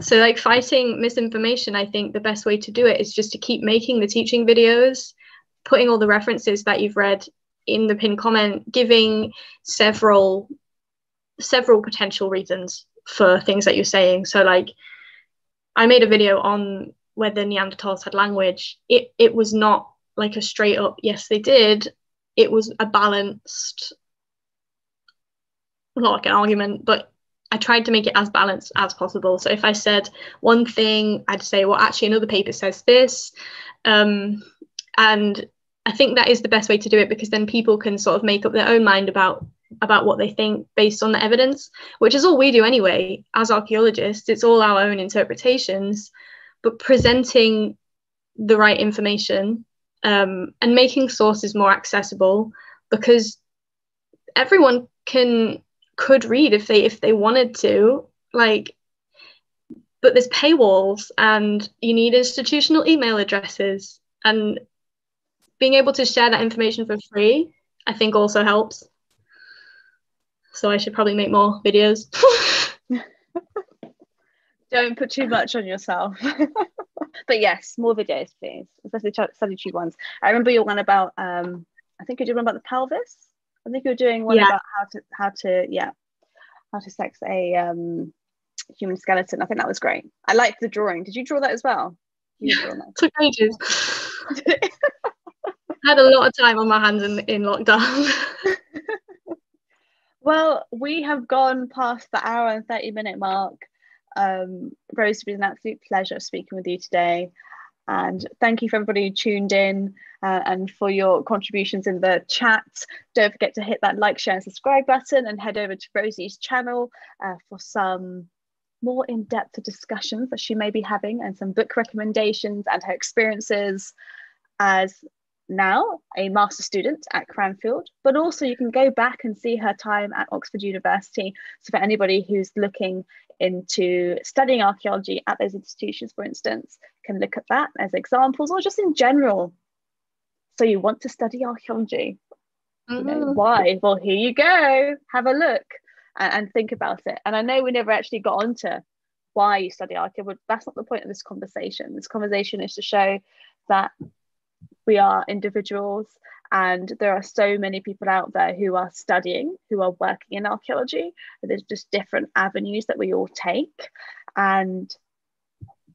So like fighting misinformation i think the best way to do it is just to keep making the teaching videos putting all the references that you've read in the pin comment giving several several potential reasons for things that you're saying so like i made a video on whether neanderthals had language it it was not like a straight up yes they did it was a balanced not like an argument but I tried to make it as balanced as possible. So if I said one thing, I'd say, well, actually, another paper says this. Um, and I think that is the best way to do it because then people can sort of make up their own mind about about what they think based on the evidence, which is all we do anyway as archaeologists. It's all our own interpretations, but presenting the right information um, and making sources more accessible because everyone can could read if they if they wanted to like but there's paywalls and you need institutional email addresses and being able to share that information for free i think also helps so i should probably make more videos don't put too much on yourself but yes, more videos, please, especially study tube ones. I remember your one about, um, I think you did one about the pelvis. I think you were doing one yeah. about how to, how to, yeah, how to sex a um, human skeleton. I think that was great. I liked the drawing. Did you draw that as well? You yeah, took ages. Had a lot of time on my hands in, in lockdown. well, we have gone past the hour and 30 minute mark. Um, Rose, it's been an absolute pleasure speaking with you today. And thank you for everybody who tuned in uh, and for your contributions in the chat. Don't forget to hit that like, share, and subscribe button and head over to Rosie's channel uh, for some more in depth discussions that she may be having and some book recommendations and her experiences as now a master student at Cranfield, but also you can go back and see her time at Oxford University. So, for anybody who's looking into studying archaeology at those institutions, for instance, can look at that as examples or just in general. So, you want to study archaeology? Mm-hmm. You know, mm-hmm. why? Well, here you go. Have a look and, and think about it. And I know we never actually got onto why you study archaeology, but that's not the point of this conversation. This conversation is to show that we are individuals And there are so many people out there who are studying, who are working in archaeology. There's just different avenues that we all take. And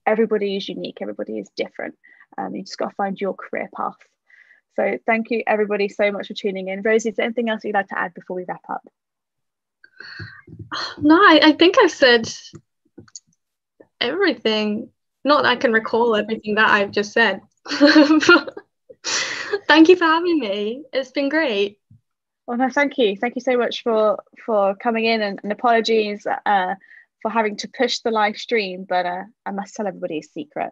everybody is unique, everybody is different. Um, you just got to find your career path. So thank you everybody so much for tuning in. Rosie, is there anything else you'd like to add before we wrap up? No, I, I think I've said everything. Not that I can recall everything that I've just said. thank you for having me. It's been great. Well, no, thank you. Thank you so much for for coming in and, and apologies uh, for having to push the live stream. But uh, I must tell everybody a secret.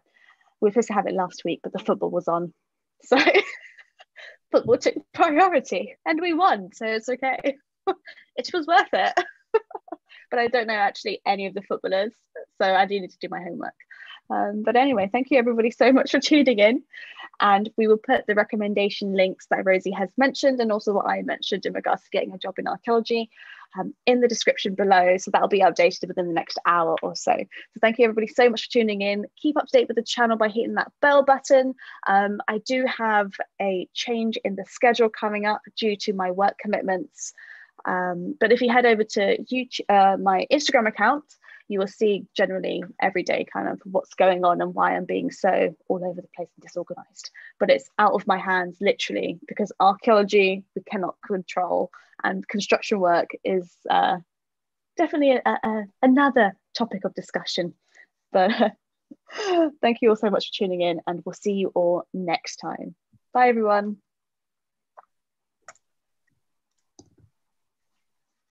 We were supposed to have it last week, but the football was on, so football took priority, and we won. So it's okay. it was worth it. but I don't know actually any of the footballers, so I do need to do my homework. Um, but anyway, thank you everybody so much for tuning in. And we will put the recommendation links that Rosie has mentioned and also what I mentioned in regards to getting a job in archaeology um, in the description below. So that'll be updated within the next hour or so. So thank you everybody so much for tuning in. Keep up to date with the channel by hitting that bell button. Um, I do have a change in the schedule coming up due to my work commitments. Um, but if you head over to YouTube, uh, my Instagram account, you will see generally every day kind of what's going on and why I'm being so all over the place and disorganized. But it's out of my hands, literally, because archaeology we cannot control, and construction work is uh, definitely a, a, another topic of discussion. But thank you all so much for tuning in, and we'll see you all next time. Bye, everyone.